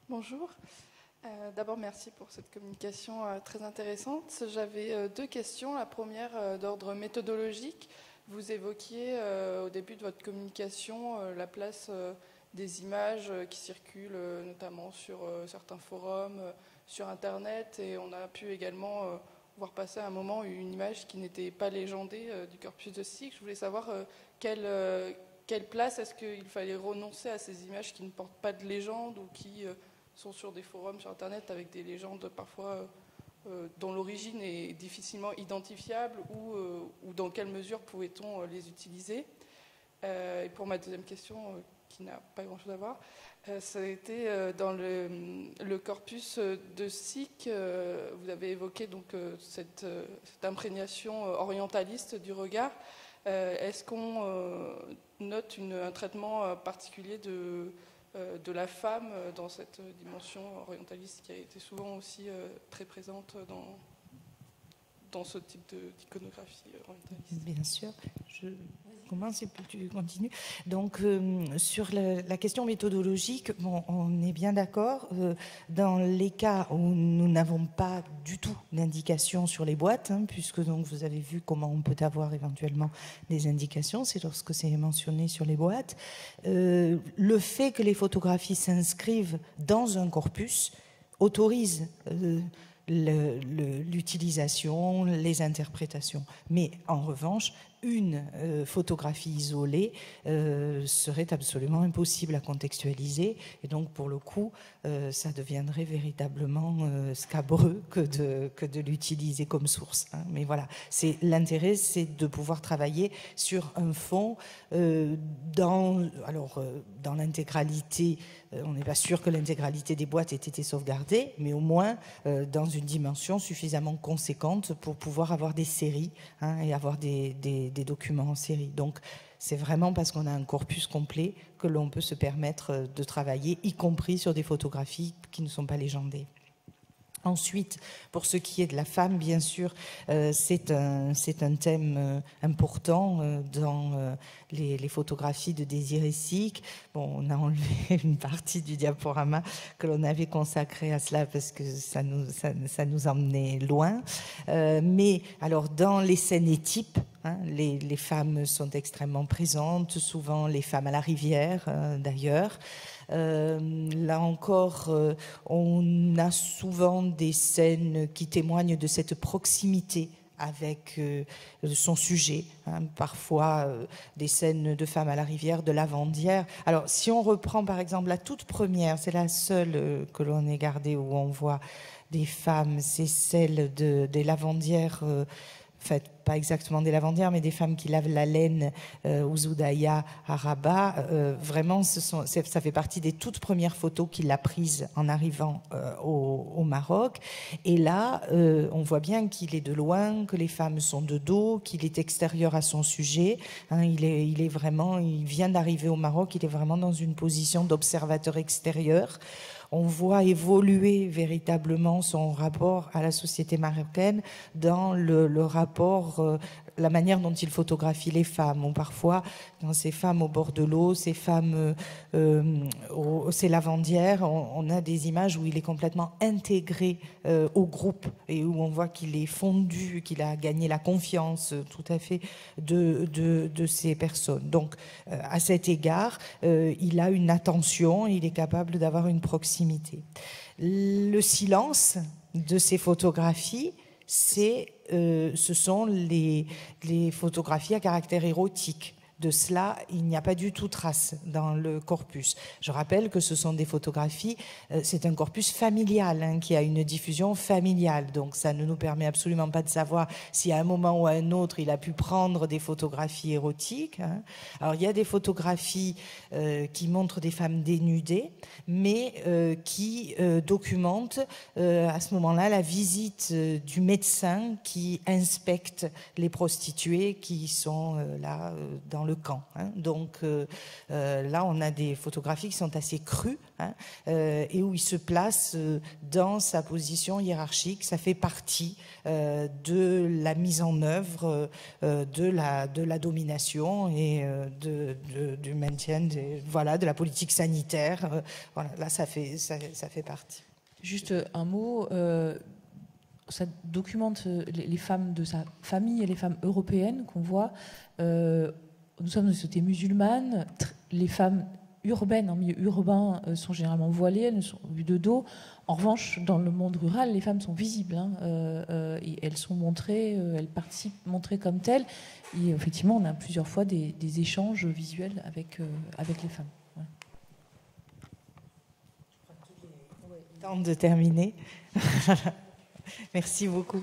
Bonjour. Euh, d'abord, merci pour cette communication euh, très intéressante. J'avais euh, deux questions. La première d'ordre méthodologique. Vous évoquiez au début de votre communication la place des images qui circulent notamment sur certains forums, sur Internet, et on a pu également voir passer à un moment une image qui n'était pas légendée du corpus de SIC. Je voulais savoir quelle, quelle place est-ce qu'il fallait renoncer à ces images qui ne portent pas de légende ou qui sont sur des forums sur Internet avec des légendes parfois euh, dont l'origine est difficilement identifiable ou, euh, dans quelle mesure pouvait-on euh, les utiliser Et pour ma deuxième question, qui n'a pas grand-chose à voir, ça a été dans le, corpus de SIC, vous avez évoqué donc cette, imprégnation orientaliste du regard. Est-ce qu'on note un traitement particulier de euh, de la femme euh, dans cette dimension orientaliste qui a été souvent aussi euh, très présente dans, dans ce type d'iconographie orientaliste. Bien sûr. Je commence et tu continues. Donc, sur la, question méthodologique, on est bien d'accord. dans les cas où nous n'avons pas du tout d'indication sur les boîtes, hein, puisque donc vous avez vu comment on peut avoir éventuellement des indications, c'est lorsque c'est mentionné sur les boîtes. Euh, le fait que les photographies s'inscrivent dans un corpus autorise l'utilisation, les interprétations. Mais en revanche, une euh, photographie isolée euh, serait absolument impossible à contextualiser. Et donc, pour le coup, euh, ça deviendrait véritablement scabreux que de, l'utiliser comme source. Hein. Mais voilà, l'intérêt, c'est de pouvoir travailler sur un fond dans, alors, dans l'intégralité on n'est pas sûr que l'intégralité des boîtes ait été sauvegardée, mais au moins dans une dimension suffisamment conséquente pour pouvoir avoir des séries hein, et avoir des, documents en série. Donc c'est vraiment parce qu'on a un corpus complet que l'on peut se permettre euh, de travailler, y compris sur des photographies qui ne sont pas légendées. Ensuite, pour ce qui est de la femme, bien sûr, euh, c'est un, thème euh, important euh, dans les, photographies de Désiré. Bon, on a enlevé une partie du diaporama que l'on avait consacré à cela parce que ça nous, ça, nous emmenait loin. mais alors, dans les scènes et types, hein, les, femmes sont extrêmement présentes, souvent les femmes à la rivière d'ailleurs. Euh, là encore, euh, on a souvent des scènes qui témoignent de cette proximité avec euh, son sujet. Hein. parfois, des scènes de femmes à la rivière, de lavandière. Alors, si on reprend par exemple la toute première, c'est la seule que l'on ait gardée où on voit des femmes, c'est celle de, des lavandières faites pas exactement des lavandières, mais des femmes qui lavent la laine euh, au Zoudaya à Rabat. Euh, vraiment, ça fait partie des toutes premières photos qu'il a prises en arrivant euh, au, Maroc. Et là, on voit bien qu'il est de loin, que les femmes sont de dos, qu'il est extérieur à son sujet. Hein. il est vraiment, il vient d'arriver au Maroc, il est vraiment dans une position d'observateur extérieur on voit évoluer véritablement son rapport à la société marocaine dans le, rapport euh, la manière dont il photographie les femmes, ou parfois dans ces femmes au bord de l'eau, ces femmes, euh, euh ces lavandières, on, a des images où il est complètement intégré euh, au groupe et où on voit qu'il est fondu, qu'il a gagné la confiance euh, tout à fait de, ces personnes. Donc, à cet égard, il a une attention, il est capable d'avoir une proximité. Le silence de ces photographies, c'est euh, ce sont les, les photographies à caractère érotique de cela, il n'y a pas du tout trace dans le corpus. Je rappelle que ce sont des photographies, euh, c'est un corpus familial hein, qui a une diffusion familiale. Donc ça ne nous permet absolument pas de savoir si à un moment ou à un autre il a pu prendre des photographies érotiques. Hein. Alors il y a des photographies euh, qui montrent des femmes dénudées, mais euh, qui documentent à ce moment-là la visite du médecin qui inspecte les prostituées qui sont là dans le camp. Hein. Donc euh, euh, là, on a des photographies qui sont assez crues hein, euh, et où il se place dans sa position hiérarchique. Ça fait partie de la mise en œuvre de, la, domination et du maintien de la politique sanitaire. là, ça, fait partie. Juste un mot ça documente les, femmes de sa famille et les femmes européennes qu'on voit nous sommes une société musulmane, les femmes urbaines, en milieu urbain, euh, sont généralement voilées, elles sont vues de dos. En revanche, dans le monde rural, les femmes sont visibles. Hein, euh, euh, et elles sont montrées, elles participent montrées comme telles. Et effectivement, on a plusieurs fois des, échanges visuels avec, avec les femmes. Temps de terminer. Merci beaucoup.